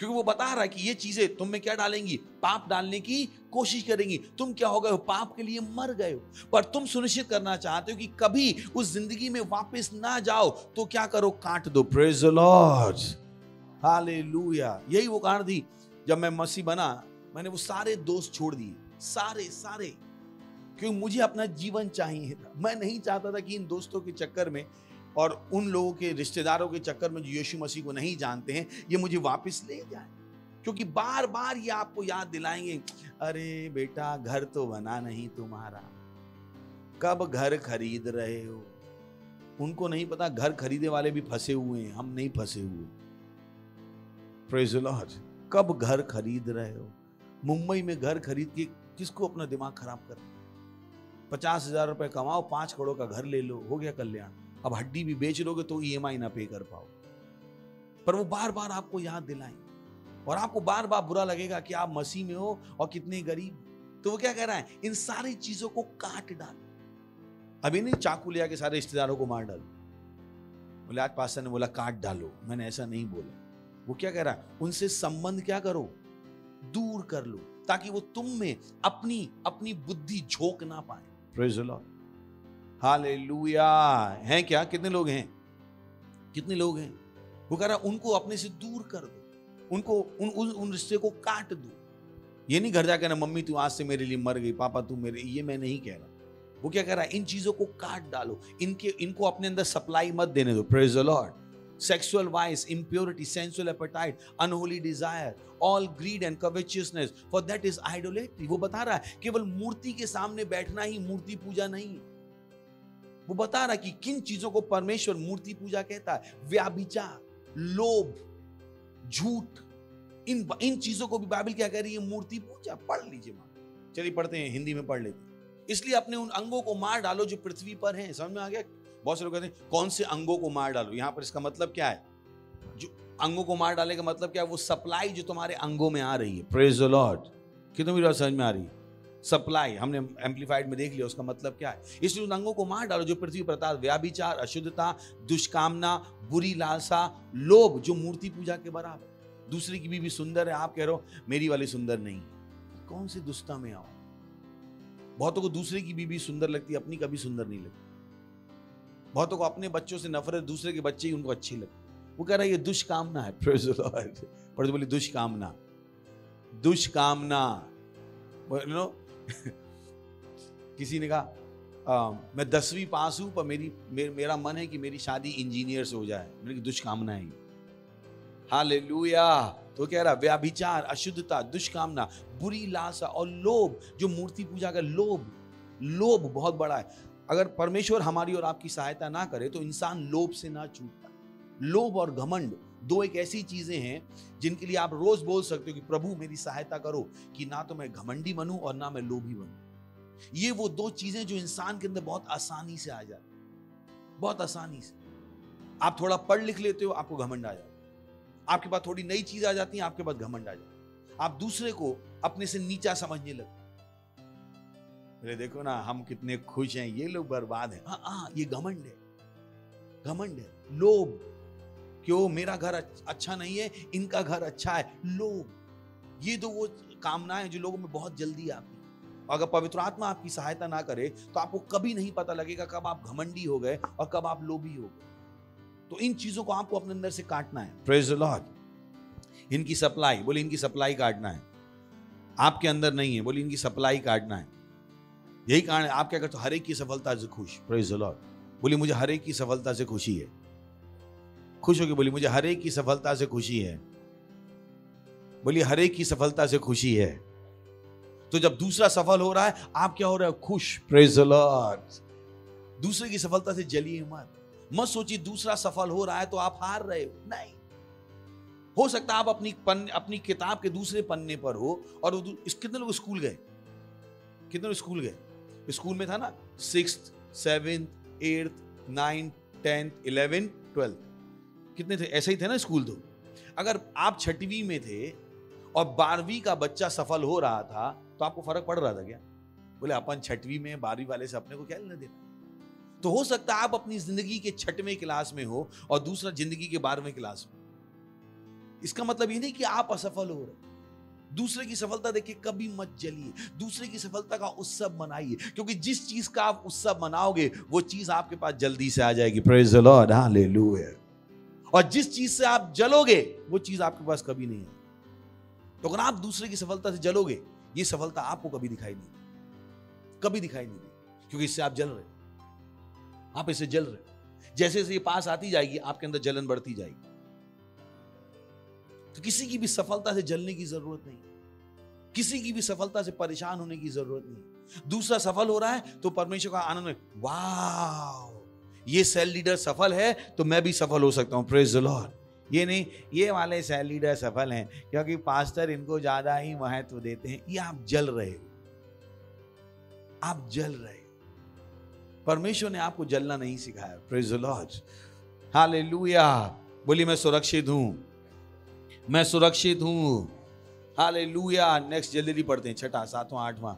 Speaker 7: क्योंकि वो बता रहा है कि ये चीज़ें तुम में क्या डालेंगी? पाप डालने की कोशिश करेंगी। तुम क्या हो गए हो? पाप के लिए मर गए हो। पर तुम सुनिश्चित करना चाहते हो कि कभी उस ज़िंदगी में वापस ना जाओ तो क्या करो? काट दो। प्रेज लॉर्ड हालेलुया यही वो कारण थी, जब मैं मसीह बना, मैंने वो सारे दोस्त छोड़ दिए। सारे सारे। क्योंकि मुझे अपना जीवन चाहिए था। मैं नहीं चाहता था कि इन दोस्तों के चक्कर में और उन लोगों के रिश्तेदारों के चक्कर में जो यीशु मसीह को नहीं जानते हैं, ये मुझे वापस ले जाए। क्योंकि बार बार ये आपको याद दिलाएँगे, अरे बेटा, घर तो बना नहीं तुम्हारा। कब घर खरीद रहे हो? उनको नहीं पता, घर खरीदे वाले भी फंसे हुए हैं, हम नहीं फंसे हुए। प्रेज लॉर्ड कब घर खरीद रहे हो? मुंबई में घर खरीद के किसको अपना दिमाग खराब कर पचास हज़ार रुपए कमाओ, पाँच करोड़ का घर ले लो, हो गया कल्याण। अब हड्डी भी बेच लोगे तो ईएमआई ना पे कर पाओ पर वो बार बार आपको याद दिलाएँगे और आपको बार बार बुरा लगेगा कि आप मसीह में हो और कितने गरीब। तो वो क्या कह रहा है? इन सारी चीज़ों को काट डाल। अभी नहीं चाकू लिया के सारे रिश्तेदारों को मार डालो। बोले, आज पास्टर ने बोला, काट डालो। मैंने ऐसा नहीं बोला। वो क्या कह रहा है? उनसे संबंध क्या करो? दूर कर लो, ताकि वो तुम में अपनी अपनी बुद्धि झोंक ना पाए। Lord hallelujah. हैं क्या? कितने लोग हैं? कितने लोग हैं? वो कह रहा उनको अपने से दूर कर दो। उनको उन उन, उन रिश्ते को काट दो। ये नहीं घर जाकर ना मम्मी तू आज से मेरे लिए मर गई पापा तू मेरे ये मैं नहीं कह रहा। वो क्या कह रहा है इन चीज़ों को काट डालो। इनके इनको अपने अंदर सप्लाई मत देने दो। Praise lord sexual vice, impurity, sensual appetite, unholy desire, all greed and covetousness, for that is idolatry. वो बता रहा है केवल मूर्ति के सामने बैठना ही मूर्ति पूजा नहीं है। वो बता रहा कि किन चीज़ों को परमेश्वर मूर्ति पूजा कहता है? व्याभिचार, लोभ, झूठ। इन इन चीज़ों को भी बाइबल क्या कह रही है? मूर्ति पूजा। पढ़ लीजिए माँ। चलिए पढ़ते हैं, हिंदी में पढ़ लेते इसलिए अपने उन अंगों को मार डालो जो पृथ्वी पर हैं। समझ में आ गया? बहुत से लोग कहते हैं, कौन से अंगों को मार डालो? यहाँ पर इसका मतलब क्या है? जो अंगों को मार डालने का मतलब क्या है? वो सप्लाई जो तुम्हारे अंगों में आ रही है। प्रेज द लॉर्ड कितनी बात समझ में आ रही है? सप्लाई हमने एम्पलीफाइड में देख लिया, उसका मतलब क्या है? इसलिए उन अंगों को मार डालो जो पृथ्वी पर व्याभिचार, अशुद्धता, दुष्कामना, बुरी लालसा, लोभ, जो मूर्ति पूजा के बराबर दूसरी की बीवी सुंदर है, आप कह रहे हो, मेरी वाली सुंदर नहीं कौन सी दुष्टा में आओ? बहुतों को दूसरे की बीवी सुंदर लगती है, अपनी कभी सुंदर नहीं लगती। बहुतों को अपने बच्चों से नफरत, दूसरे के बच्चे ही उनको अच्छी लगती वो कह रहा है, ये दुष्कामना है। पर बोली, दुष्कामना दुष्कामना। नो किसी ने कहा मैं दसवीं पास हूँ पर मेरी मे, मेरा मन है कि मेरी शादी इंजीनियर से हो जाए। मेरी दुष्कामनाएँ हालेलुया। तो कह रहा व्याभिचार अशुद्धता दुष्कामना बुरी लाशा और लोभ जो मूर्ति पूजा का लोभ लोभ बहुत बड़ा है। अगर परमेश्वर हमारी और आपकी सहायता ना करे तो इंसान लोभ से ना चूकता लोभ और घमंड दो एक ऐसी चीज़ें हैं जिनके लिए आप रोज बोल सकते हो कि प्रभु मेरी सहायता करो कि ना तो मैं घमंडी बनूं और ना मैं लोभी बनूं। ये वो दो चीज़ें जो इंसान के अंदर बहुत आसानी से आ जाती बहुत आसानी से। आप थोड़ा पढ़ लिख लेते हो, आपको घमंड आ जाता आपके पास थोड़ी नई चीज़ आ जाती है, आपके पास घमंड आ जाता आप दूसरे को अपने से नीचा समझने लगते अरे देखो ना, हम कितने खुश हैं, ये लोग बर्बाद हैं। हाँ हाँ ये घमंड है। घमंड है। लोभ। क्यों? मेरा घर अच्छा नहीं है, इनका घर अच्छा है। लोभ ये तो वो कामनाएँ जो लोगों में बहुत जल्दी आती अगर पवित्र आत्मा आपकी सहायता ना करे तो आपको कभी नहीं पता लगेगा कब आप घमंडी हो गए और कब आप लोभी हो गए। तो इन चीज़ों को आपको अपने अंदर से काटना है। प्रेज लॉर्ड इनकी सप्लाई, बोले इनकी सप्लाई काटना है। आपके अंदर नहीं है, बोले इनकी सप्लाई काटना है। यही कारण है आप क्या करते हो हर एक की सफलता से खुश। प्रेज लॉर्ड बोली मुझे हर एक की सफलता से खुशी है। खुश होगी बोली मुझे हर एक की सफलता से खुशी है। बोली हर एक की सफलता से खुशी है। तो जब दूसरा सफल हो रहा है आप क्या हो रहे हो? खुश। प्रेज दूसरे की सफलता से जलिए मत। मत सोचिए दूसरा सफल हो रहा है तो आप हार रहे हो। नहीं। हो सकता आप अपनी पन, अपनी किताब के दूसरे पन्ने पर हो और कितने लोग स्कूल गए? कितने लोग स्कूल गए? स्कूल में था ना six seventh eighth ninth tenth eleven twelfth कितने थे? ऐसे ही थे ना स्कूल तो। अगर आप छठवीं में थे और बारहवीं का बच्चा सफल हो रहा था तो आपको फ़र्क पड़ रहा था क्या? बोले, अपन छठवीं में बारहवीं वाले से अपने को क्या लेना देना? तो हो सकता है आप अपनी ज़िंदगी के छठवें क्लास में हो और दूसरा ज़िंदगी के बारहवें क्लास में इसका मतलब ये नहीं कि आप असफल हो रहे दूसरे की सफलता देखिए, कभी मत जलिए। दूसरे की सफलता का उत्सव मनाइए। क्योंकि जिस चीज़ का आप उत्सव मनाओगे, वो चीज़ आपके पास जल्दी से आ जाएगी। प्रेज द लॉर्ड हालेलुया और जिस चीज़ से आप जलोगे, वो चीज़ आपके पास कभी नहीं है। तो अगर आप दूसरे की सफलता से जलोगे, ये सफलता आपको कभी दिखाई नहीं कभी दिखाई नहीं दी क्योंकि इससे आप जल रहे आप इससे जल रहे जैसे जैसे ये पास आती जाएगी, आपके अंदर जलन बढ़ती जाएगी। तो किसी की भी सफलता से जलने की ज़रूरत नहीं। किसी की भी सफलता से परेशान होने की ज़रूरत नहीं। दूसरा सफल हो रहा है तो परमेश्वर का आनंद वाह ये सेल लीडर सफल है तो मैं भी सफल हो सकता हूँ। प्रेज लॉर्ड ये नहीं, ये वाले सेल लीडर सफल हैं, क्योंकि पास्टर इनको ज़्यादा ही महत्व देते हैं। ये आप जल रहे हो। आप जल रहे हो। परमेश्वर ने आपको जलना नहीं सिखाया। प्रेज लॉर्ड हालेलुया बोली मैं सुरक्षित हूँ। मैं सुरक्षित हूँ। हालेलुया नेक्स्ट जल्दी पढ़ते हैं। छठा, सातवां, आठवां।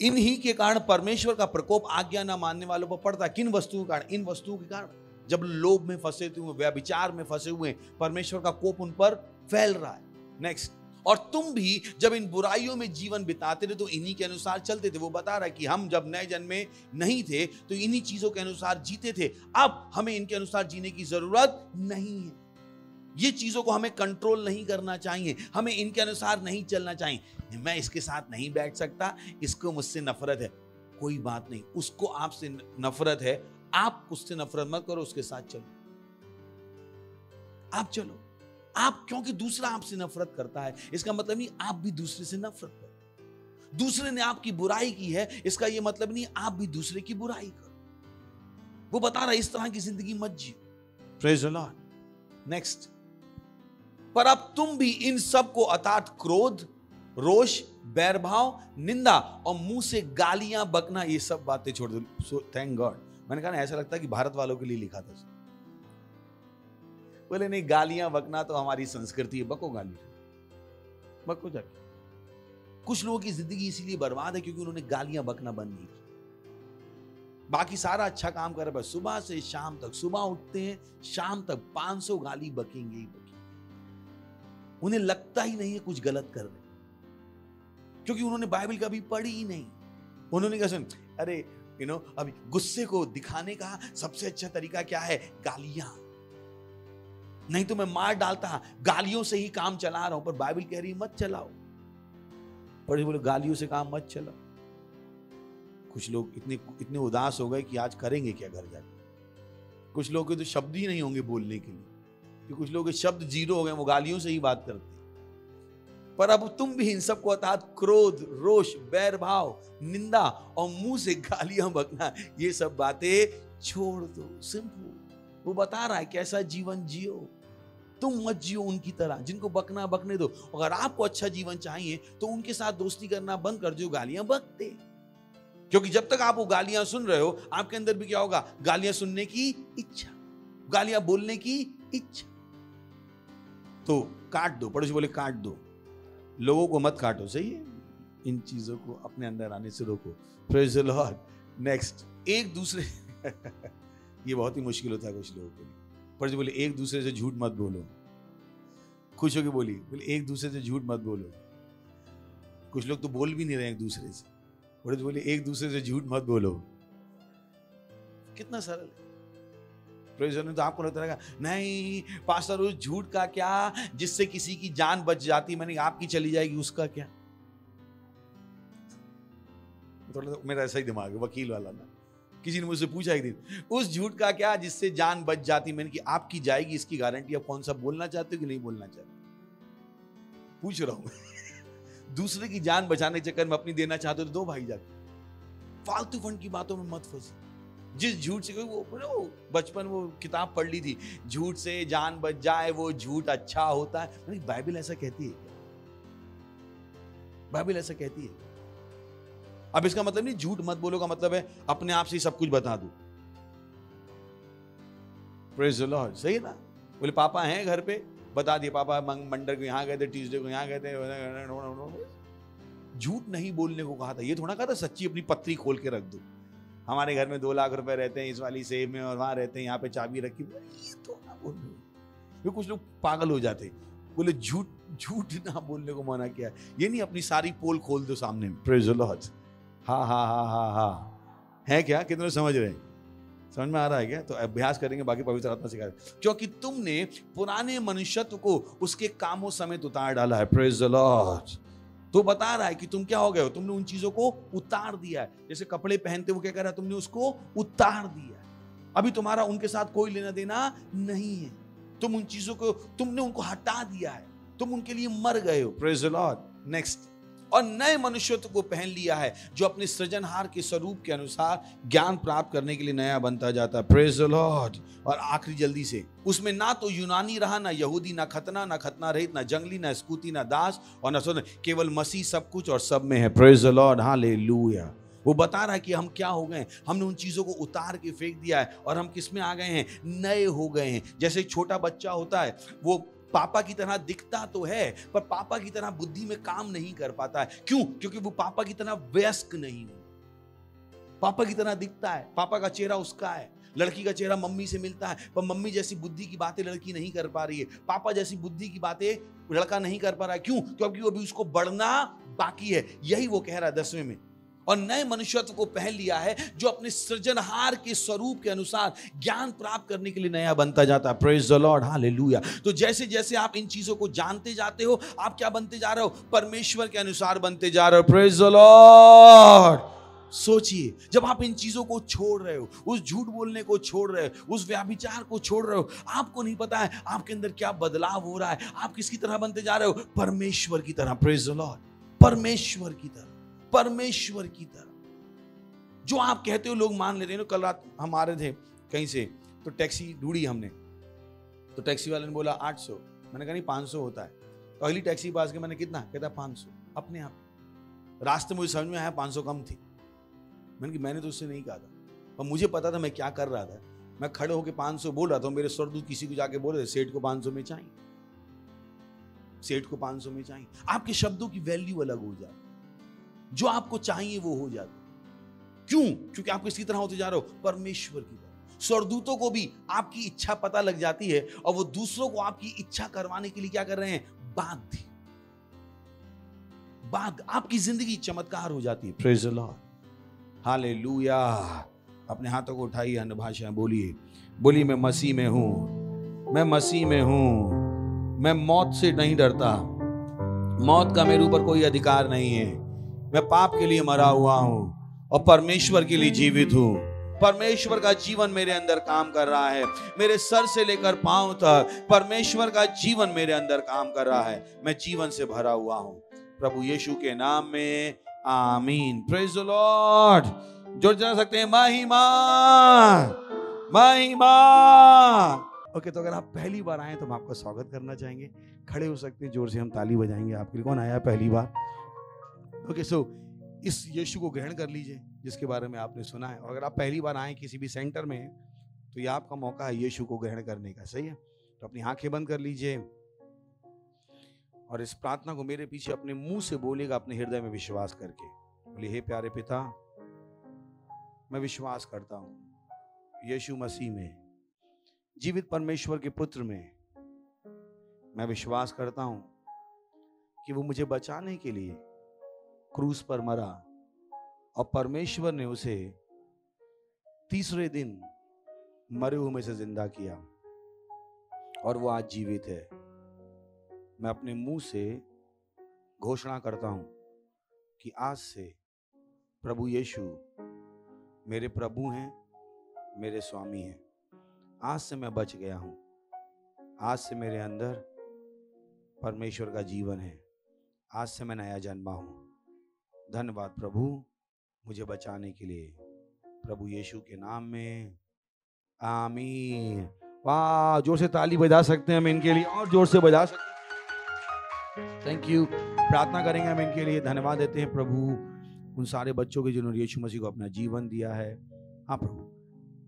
Speaker 7: इन्हीं के कारण परमेश्वर का प्रकोप आज्ञा न मानने वालों पर पड़ता। किन वस्तुओं के कारण? इन वस्तुओं के कारण। जब लोभ में फंसे हुए, व्यभिचार में फंसे हुए, परमेश्वर का कोप उन पर फैल रहा है। नेक्स्ट और तुम भी जब इन बुराइयों में जीवन बिताते थे तो इन्हीं के अनुसार चलते थे। वो बता रहा है कि हम जब नए जन्म नहीं थे तो इन्हीं चीज़ों के अनुसार जीते थे। अब हमें इनके अनुसार जीने की ज़रूरत नहीं है। ये चीज़ों को हमें कंट्रोल नहीं करना चाहिए हमें इनके अनुसार नहीं चलना चाहिए। मैं इसके साथ नहीं बैठ सकता इसको मुझसे नफरत है। कोई बात नहीं उसको आपसे नफरत है आप उससे नफरत मत करो उसके साथ चलो। आप चलो। आप क्योंकि दूसरा आपसे नफरत करता है इसका मतलब नहीं आप भी दूसरे से नफरत करो। दूसरे ने आपकी बुराई की है इसका यह मतलब नहीं आप भी दूसरे की बुराई करो। वो बता रहा है इस तरह की ज़िंदगी मत जियो। प्रेज नेक्स्ट पर अब तुम भी इन सबको अर्थात क्रोध, रोष, बैरभाव, निंदा और मुँह से गालियाँ बकना, ये सब बातें छोड़ दो। सो थैंक गॉड मैंने कहा ना, ऐसा लगता है कि भारत वालों के लिए लिखा था। बोले, नहीं, गालियाँ बकना तो हमारी संस्कृति है। बको गाली बको जाके। कुछ लोगों की ज़िंदगी इसीलिए बर्बाद है क्योंकि उन्होंने गालियाँ बकना बंद नहीं की। बाकी सारा अच्छा काम कर रहे सुबह से शाम तक, सुबह उठते हैं, शाम तक 500 गाली बकेंगे ही उन्हें लगता ही नहीं है कुछ गलत कर रहे। क्योंकि उन्होंने बाइबल कभी पढ़ी ही नहीं। उन्होंने कहा, सुन, अरे यू नो अभी गुस्से को दिखाने का सबसे अच्छा तरीका क्या है? गालियाँ। नहीं तो मैं मार डालता, गालियों से ही काम चला रहा हूँ, पर बाइबल कह रही मत चलाओ। पढ़े बोले, गालियों से काम मत चलाओ। कुछ लोग इतने इतने उदास हो गए कि आज करेंगे क्या घर जाके? कुछ लोग के तो शब्द ही नहीं होंगे बोलने के लिए। कि कुछ लोग शब्द ज़ीरो हो गए, वो गालियों से ही बात करते। पर अब तुम भी इन सबको अर्थात क्रोध, रोष, बैर, भाव, निंदा और मुँह से गालियाँ बकना, ये सब बातें छोड़ दो, सिंपल। वो बता रहा है कैसा जीवन जियो। तुम मत जियो उनकी तरह, जिनको बकना बकने दो। अगर आपको अच्छा जीवन चाहिए तो उनके साथ दोस्ती करना बंद कर दो, गालियाँ बकते। क्योंकि जब तक आप वो गालियाँ सुन रहे हो, आपके अंदर भी क्या होगा? गालियाँ सुनने की इच्छा, गालियाँ बोलने की इच्छा। तो काट दो, पड़ोसी बोले, काट दो। लोगों को मत काटो, सही है? इन चीज़ों को अपने अंदर आने से रोको। प्रेज लॉर्ड नेक्स्ट एक दूसरे ये बहुत ही मुश्किल होता है कुछ लोगों के लिए। पड़ोसी बोले, एक दूसरे से झूठ मत बोलो। खुश होके बोली, बोले, एक दूसरे से झूठ मत बोलो। कुछ लोग तो बोल भी नहीं रहे एक दूसरे से। पड़ोसी बोले, एक दूसरे से झूठ मत बोलो। कितना सरल है। तो आपको लगता रहेगा, नहीं, पास्टर, उस झूठ का क्या? जिससे किसी की जान बच जाती, मैंने आपकी चली जाएगी, उसका क्या? थोड़ा सा मेरा ऐसा ही दिमाग है, वकील वाला ना। किसी ने मुझसे पूछा एक दिन उस झूठ का क्या? जिससे जान बच जाती, मैंने कि आपकी जाएगी, इसकी गारंटी, आप कौन सा बोलना चाहते हो कि नहीं बोलना चाहते पूछ रहा हूँ दूसरे की जान बचाने के चक्कर में अपनी देना चाहते हो तो दो भाई जाते फालतू फंड की बातों में मत फंसे। जिस झूठ से कोई वो वो बचपन वो किताब पढ़ ली थी। झूठ से जान बच जाए, वो झूठ अच्छा होता है। बाइबल ऐसा कहती है क्या? बाइबल ऐसा कहती है अब इसका मतलब नहीं, झूठ मत बोलो का मतलब है, अपने आप से ही सब कुछ बता दो। प्रेज लॉर्ड सही है ना? बोले, पापा हैं घर पे। बता दिए पापा मंग- मंडे को यहाँ गए थे, ट्यूसडे को यहाँ गए थे। झूठ नहीं बोलने को कहा था। ये थोड़ा कहा था, सच्ची अपनी पत्री खोल के रख दो। हमारे घर में दो लाख रुपए रहते हैं, इस वाली सेब में और वहाँ रहते हैं, यहाँ पे चाबी रखी ये तो ना बोल ये कुछ लोग पागल हो जाते बोले, झूठ झूठ ना बोलने को मना किया ये नहीं, अपनी सारी पोल खोल दो सामने प्रेज लॉर्ड हाँ हाँ हाँ हाँ हाँ। है क्या? कितने समझ रहे हैं? समझ में आ रहा है क्या? तो अभ्यास करेंगे, बाकी पवित्र आत्मा सिखा। क्योंकि तुमने पुराने मनुष्यत्व को उसके कामों समेत उतार डाला है। प्रेज लॉर्ड तो बता रहा है कि तुम क्या हो गए हो? तुमने उन चीज़ों को उतार दिया है। जैसे कपड़े पहनते हुए क्या कह रहा है? तुमने उसको उतार दिया है। अभी तुम्हारा उनके साथ कोई लेना देना नहीं है। तुम उन चीज़ों को, तुमने उनको हटा दिया है। तुम उनके लिए मर गए हो। प्रेज लॉर्ड नेक्स्ट और नए मनुष्यत्व को पहन लिया है, जो अपने सृजनहार के स्वरूप के अनुसार ज्ञान प्राप्त करने के लिए नया बनता जाता है। प्रेज लॉर्ड और आखिरी जल्दी से, उसमें ना तो यूनानी रहा, ना यहूदी, ना खतना ना खतना रहित, ना जंगली, ना स्कूती, ना दास और ना सुन, केवल मसीह सब कुछ और सब में है। प्रेज लॉर्ड हालेलुया वो बता रहा है कि हम क्या हो गए हैं? हमने उन चीज़ों को उतार के फेंक दिया है और हम किसमें आ गए हैं? नए हो गए हैं। जैसे छोटा बच्चा होता है, वो पापा की तरह दिखता तो है, पर पापा की तरह बुद्धि में काम नहीं कर पाता है। क्यों? क्योंकि वो पापा की तरह वयस्क नहीं है। पापा की तरह दिखता है, पापा का चेहरा उसका है। लड़की का चेहरा मम्मी से मिलता है, पर मम्मी जैसी बुद्धि की बातें लड़की नहीं कर पा रही है। पापा जैसी बुद्धि की बातें लड़का नहीं कर पा रहा है। क्यों? क्योंकि अभी उसको बढ़ना बाकी है। यही वो कह रहा है दसवें में। और नए मनुष्यत्व को पहन लिया है, जो अपने सृजनहार के स्वरूप के अनुसार ज्ञान प्राप्त करने के लिए नया बनता जाता है। प्रेज द लॉर्ड हालेलुया तो जैसे जैसे आप इन चीज़ों को जानते जाते हो, आप क्या बनते जा रहे हो? परमेश्वर के अनुसार बनते जा रहे हो। प्रेज द लॉर्ड सोचिए, जब आप इन चीज़ों को छोड़ रहे हो, उस झूठ बोलने को छोड़ रहे हो, उस व्याभिचार को छोड़ रहे हो, आपको नहीं पता है आपके अंदर क्या बदलाव हो रहा है। आप किसकी तरह बनते जा रहे हो? परमेश्वर की तरह। प्रेज द लॉर्ड परमेश्वर की तरह। परमेश्वर की तरह। जो आप कहते हो, लोग मान लेते हैं कल रात हम आ रहे थे कहीं से तो टैक्सी ढूंढी हमने। तो टैक्सी वाले ने बोला 800 मैंने कहा, नहीं 500 होता है। तो अगली टैक्सी पास के मैंने कितना? कहता 500 अपने आप। रास्ते मुझे समझ में आया 500 कम थी। मैंने कि मैंने तो उससे नहीं कहा था। पर मुझे पता था मैं क्या कर रहा था। मैं खड़े होकर 500 बोल रहा था, मेरे स्वरदूत किसी को जाके बोल रहे सेठ को 500 में चाहिए। सेठ को 500 में चाहिए। आपके शब्दों की वैल्यू अलग हो जाती। जो आपको चाहिए वो हो जाता। क्यों? क्योंकि आप किसकी तरह होते जा रहे हो? परमेश्वर की तरह। स्वरदूतों को भी आपकी इच्छा पता लग जाती है और वो दूसरों को आपकी इच्छा करवाने के लिए क्या कर रहे हैं? बाध्य बाध्य आपकी ज़िंदगी चमत्कार हो जाती है। प्रेज लॉर्ड हालेलुया अपने हाथों को उठाइए, अन्य भाषाएँ बोलिए। बोलिए, मैं मसीह में हूँ। मैं मसीह में हूँ। मैं मौत से नहीं डरता। मौत का मेरे ऊपर कोई अधिकार नहीं है। मैं पाप के लिए मरा हुआ हूँ और परमेश्वर के लिए जीवित हूँ। परमेश्वर का जीवन मेरे अंदर काम कर रहा है। मेरे सर से लेकर पाँव तक परमेश्वर का जीवन मेरे अंदर काम कर रहा है। मैं जीवन से भरा हुआ हूँ। प्रभु यीशु के नाम में, आमीन। प्रेज लॉर्ड ज़ोर चला सकते हैं, महिमा महिमा। ओके तो अगर आप पहली बार आए तो हम आपका स्वागत करना चाहेंगे। खड़े हो सकते हैं, ज़ोर से हम ताली बजाएँगे। आपके लिए कौन आया पहली बार? ओके सो इस यीशु को ग्रहण कर लीजिए, जिसके बारे में आपने सुना है। और अगर आप पहली बार आए किसी भी सेंटर में तो ये आपका मौका है यीशु को ग्रहण करने का, सही है? तो अपनी आँखें बंद कर लीजिए। और इस प्रार्थना को मेरे पीछे अपने मुँह से बोलेगा अपने हृदय में विश्वास करके। बोले हे प्यारे पिता, मैं विश्वास करता हूँ, यीशु मसीह में, जीवित परमेश्वर के पुत्र में, मैं विश्वास करता हूँ कि वो मुझे बचाने के लिए क्रूस पर मरा और परमेश्वर ने उसे तीसरे दिन मरे हुए में से ज़िंदा किया और वो आज जीवित है। मैं अपने मुँह से घोषणा करता हूँ कि आज से प्रभु यीशु मेरे प्रभु हैं, मेरे स्वामी हैं। आज से मैं बच गया हूँ। आज से मेरे अंदर परमेश्वर का जीवन है। आज से मैं नया जन्मा हूँ। धन्यवाद प्रभु, मुझे बचाने के लिए। प्रभु यीशु के नाम में। आमीन। वाह, ज़ोर से ताली बजा सकते हैं हम इनके लिए, और ज़ोर से बजा सकते थैंक यू प्रार्थना करेंगे हम इनके लिए, धन्यवाद देते हैं प्रभु, उन सारे बच्चों के जिन्होंने यीशु मसीह को अपना जीवन दिया है। हाँ प्रभु,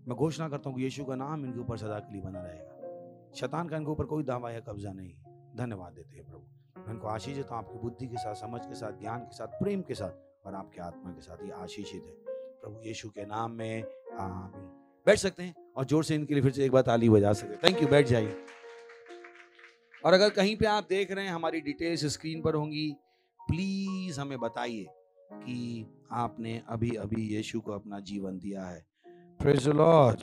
Speaker 7: मैं घोषणा करता हूँ कि यीशु का नाम इनके ऊपर सदा के लिए बना रहेगा। शैतान का इनके ऊपर कोई दावा या कब्जा नहीं। धन्यवाद देते हैं प्रभु। मैं इनको आशीष देता हूँ आपकी बुद्धि के साथ, समझ के साथ, ज्ञान के साथ, प्रेम के साथ और आपके आत्मा के साथ ये आशीषित है। प्रभु यीशु के नाम में, आमीन। बैठ सकते हैं और ज़ोर से इनके लिए फिर से एक बार ताली बजा सकते हैं। थैंक यू बैठ जाइए। और अगर कहीं पे आप देख रहे हैं, हमारी डिटेल्स स्क्रीन पर होंगी प्लीज़ हमें बताइए कि आपने अभी अभी यीशु को अपना जीवन दिया है। प्रेज लॉर्ड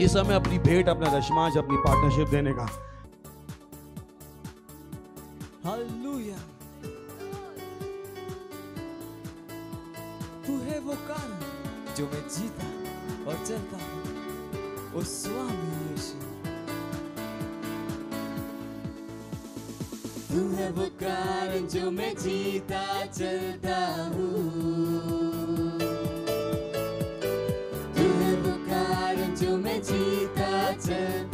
Speaker 7: इस समय अपनी भेंट, अपना दशमांश अपनी पार्टनरशिप देने का।
Speaker 3: हालेलुया। तू है वो कारण जो मैं जीता और चलता हूँ। ओ स्वामी यीशु। तू है वो कारण जो मैं जीता, चलता हूँ। कारण जो मैं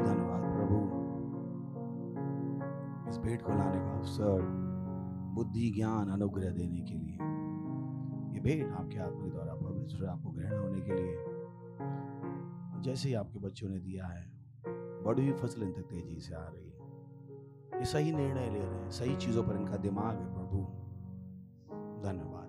Speaker 3: बहुत धन्यवाद प्रभु।
Speaker 7: इस भेंट को लाने का अवसर बुद्धि, ज्ञान, अनुग्रह देने के लिए। ये भेंट आपके हाथ के द्वारा पवित्र आपको ग्रहण होने के लिए। जैसे ही आपके बच्चों ने दिया है, बड़ी हुई फ़सल इन तक तेज़ी से आ रही है। ये सही निर्णय ले रहे हैं, सही चीज़ों पर इनका दिमाग है प्रभु। धन्यवाद।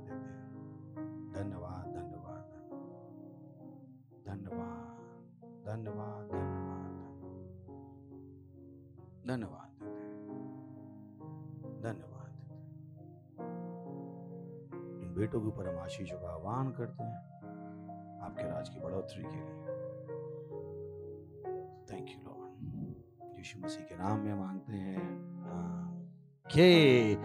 Speaker 7: आशीषों का आह्वान करते हैं आपके राज की बढ़ोतरी के लिए। Thank you lord Yeshu Masih के नाम में मांगते हैं। के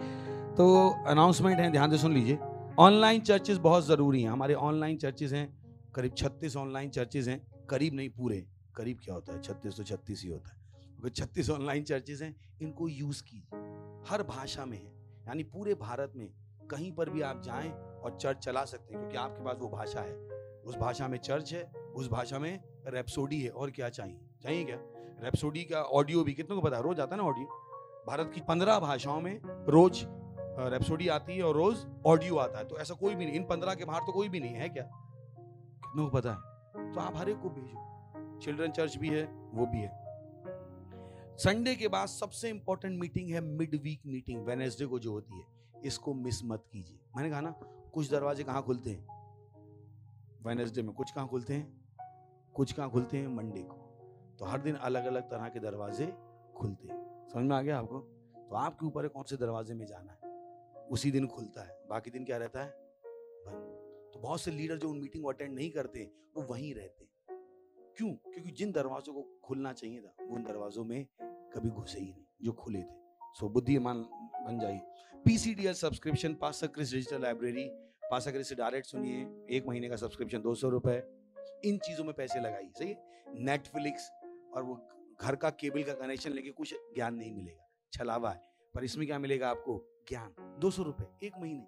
Speaker 7: तो अनाउंसमेंट है, ध्यान से सुन लीजिए। ऑनलाइन चर्चेस बहुत ज़रूरी हैं। हमारे ऑनलाइन चर्चेस हैं, करीब 36 ऑनलाइन चर्चेस हैं। करीब नहीं, पूरे। करीब क्या होता है? 36 तो 36 ही होता है। क्योंकि 36 ऑनलाइन चर्चेस हैं, इनको यूज़ कीजिए। हर भाषा में है। यानी पूरे भारत में कहीं पर भी आप जाएँ और चर्च चला सकते हैं, क्योंकि आपके पास वो भाषा है। उस भाषा में चर्च है, उस भाषा में रेप्सोडी है, और क्या चाहिए? चाहिए क्या? रेप्सोडी का ऑडियो भी, कितनों को पता है? रोज आता है ना ऑडियो? भारत की पंद्रह भाषाओं में रोज रेप्सोडी आती है और रोज ऑडियो आता है तो ऐसा कोई भी नहीं, इन पंद्रह के बाहर तो कोई भी नहीं है क्या? कितनों को पता है? तो आप हर एक को भेजो। चिल्ड्रन चर्च भी है, वो भी है। संडे के बाद सबसे इंपॉर्टेंट मीटिंग है मिड वीक मीटिंग वेनेसडे को जो होती है। इसको मिस मत कीजिए। मैंने कहा ना, कुछ दरवाजे कहाँ खुलते हैं? वेनेसडे में कुछ कहाँ खुलते हैं? कुछ कहाँ खुलते हैं? मंडे को। तो हर दिन अलग अलग तरह के दरवाजे खुलते हैं। समझ में आ गया आपको? तो आपके ऊपर है कौन से दरवाजे में जाना है? उसी दिन खुलता है। बाकी दिन क्या रहता है? बंद। तो बहुत से लीडर जो उन मीटिंग को अटेंड नहीं करते, वो वहीं रहते हैं। क्यों? क्योंकि जिन दरवाजों को खुलना चाहिए था उन दरवाजों में कभी घुसे ही नहीं, जो खुले थे। सो बुद्धिमान बन जाइए। PCDL subscription pastor Chris digital library pastor Chris से डायरेक्ट सुनिए, एक महीने का सब्सक्रिप्शन दो सौ रुपए। इन चीज़ों में पैसे लगाइए, सही? नेटफ्लिक्स और वो घर का केबल का कनेक्शन लेके कुछ ज्ञान नहीं मिलेगा। छलावा है, पर इसमें क्या मिलेगा आपको? ज्ञान। दो सौ रुपए, एक महीने।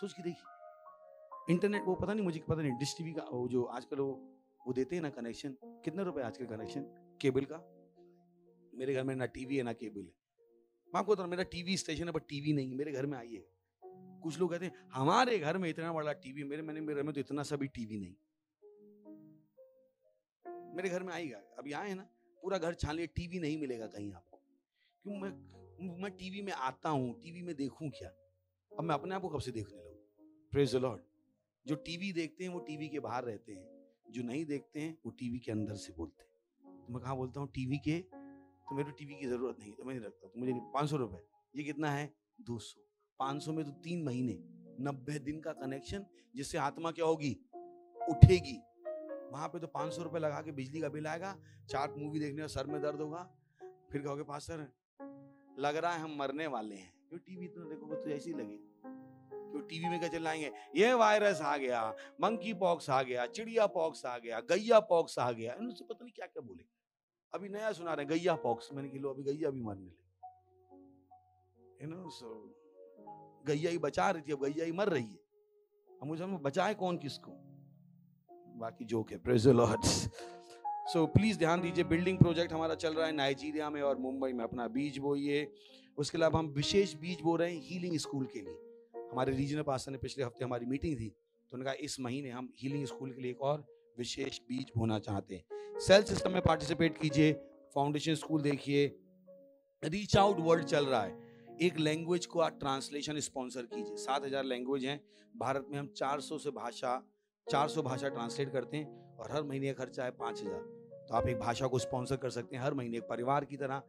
Speaker 7: सोच के देखिए। इंटरनेट वो पता नहीं, मुझे पता नहीं डिश टीवी का, वो जो आजकल वो वो देते हैं ना कनेक्शन कितने रुपए आजकल कनेक्शन केबल का? मेरे घर में ना टीवी है, ना केबल है। मैं आपको बता मेरा टीवी स्टेशन है, पर टीवी नहीं मेरे घर में आइए कुछ लोग कहते हैं, हमारे घर में इतना बड़ा टीवी, मेरे, मैंने, मेरे घर में तो इतना सा भी टीवी नहीं। मेरे घर में आएगा अभी आए ना, पूरा घर छान लिया टीवी नहीं मिलेगा कहीं आपको। क्यों मैं मैं टीवी में आता हूँ, टीवी में देखूँ क्या? अब मैं अपने आप को कब से देखने लगूं? प्रेज लॉर्ड जो टीवी देखते हैं, वो टीवी के बाहर रहते हैं। जो नहीं देखते हैं, वो टीवी के अंदर से बोलते हैं। तो मैं कहा बोलता हूँ, टीवी के तो मेरे को टीवी की ज़रूरत नहीं तो मैं नहीं रखता तो मुझे पाँच सौ रुपए। ये कितना है? दो सौ। पाँच सौ में तो तीन महीने, नब्बे दिन का कनेक्शन, जिससे आत्मा क्या होगी? उठेगी। वहाँ पे तो पाँच सौ रुपये लगा के बिजली का बिल आएगा चार मूवी देखने का सर में दर्द होगा, फिर कहोगे, पास सर, लग रहा है हम मरने वाले हैं। क्यों टीवी इतना देखोगे तो ऐसे ही लगे क्यों टीवी में क्या चिल्लाएँगे? ये वायरस आ गया मंकी पॉक्स आ गया चिड़िया पॉक्स आ गया गैया पॉक्स आ गया। इनसे पता नहीं क्या क्या अभी नया सुना रहे गैया पॉक्स। मैंने कि लो, अभी गैया भी मरने लगी। नो सो गैया ही बचा रही थी, अब गैया ही मर रही है। अब मुझे बचाए कौन किसको? बाकी जोक है प्रेज लॉर्ड सो प्लीज़ ध्यान दीजिए बिल्डिंग प्रोजेक्ट हमारा चल रहा है नाइजीरिया में और मुंबई में, अपना बीज बोइए। उसके अलावा हम विशेष बीज बो रहे हैं हीलिंग स्कूल के लिए। हमारे रीजनल पास्टर ने पिछले हफ़्ते हमारी मीटिंग थी तो उन्होंने कहा, इस महीने हम हीलिंग स्कूल के लिए एक और विशेष बीज बोना चाहते हैं। सेल सिस्टम में पार्टिसिपेट कीजिए फाउंडेशन स्कूल देखिए रीच आउट वर्ल्ड चल रहा है। एक लैंग्वेज को आप ट्रांसलेशन स्पॉन्सर कीजिए। सात हज़ार लैंग्वेज हैं। भारत में हम 400 से भाषा 400 भाषा ट्रांसलेट करते हैं और हर महीने का खर्चा है पाँच हज़ार। तो आप एक भाषा को स्पॉन्सर कर सकते हैं हर महीने एक परिवार की तरह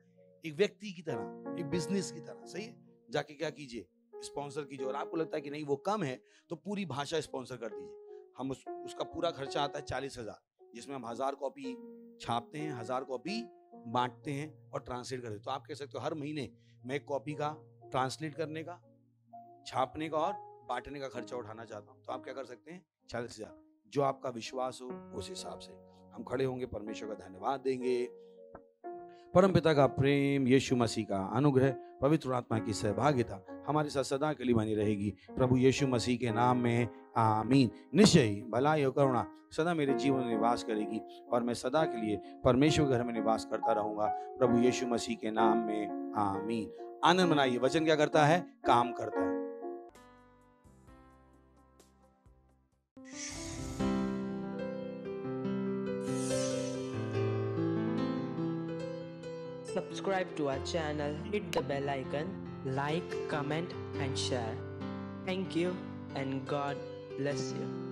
Speaker 7: एक व्यक्ति की तरह एक बिज़नेस की तरह। सही है? जाके क्या कीजिए? स्पॉन्सर कीजिए। और आपको लगता है कि नहीं वो कम है तो पूरी भाषा स्पॉन्सर कर दीजिए। हम उस, उसका पूरा खर्चा आता है चालीस हज़ार। जिसमें हम हज़ार कॉपी छापते हैं, हज़ार कॉपी बांटते हैं और ट्रांसलेट करते हैं। तो आप कह सकते हो, हर महीने मैं एक कॉपी का ट्रांसलेट करने का, छापने का और बांटने का खर्चा उठाना चाहता हूँ। तो आप क्या कर सकते हैं, चालीस हज़ार। जो आपका विश्वास हो, उस हिसाब से हम खड़े होंगे, परमेश्वर का धन्यवाद देंगे। परम पिता का प्रेम, यीशु मसीह का अनुग्रह, पवित्र आत्मा की सहभागिता हमारे साथ सदा के लिए बनी रहेगी। प्रभु यीशु मसीह के नाम में आमीन। निश्चय ही भलाई और करुणा सदा मेरे जीवन में निवास करेगी और मैं सदा के लिए परमेश्वर घर में निवास करता रहूँगा। प्रभु यीशु मसीह के नाम में आमीन। आनंद मनाइए, वचन क्या करता है? काम करता है।
Speaker 8: Subscribe to our channel hit the bell icon like comment and share thank you and God bless you.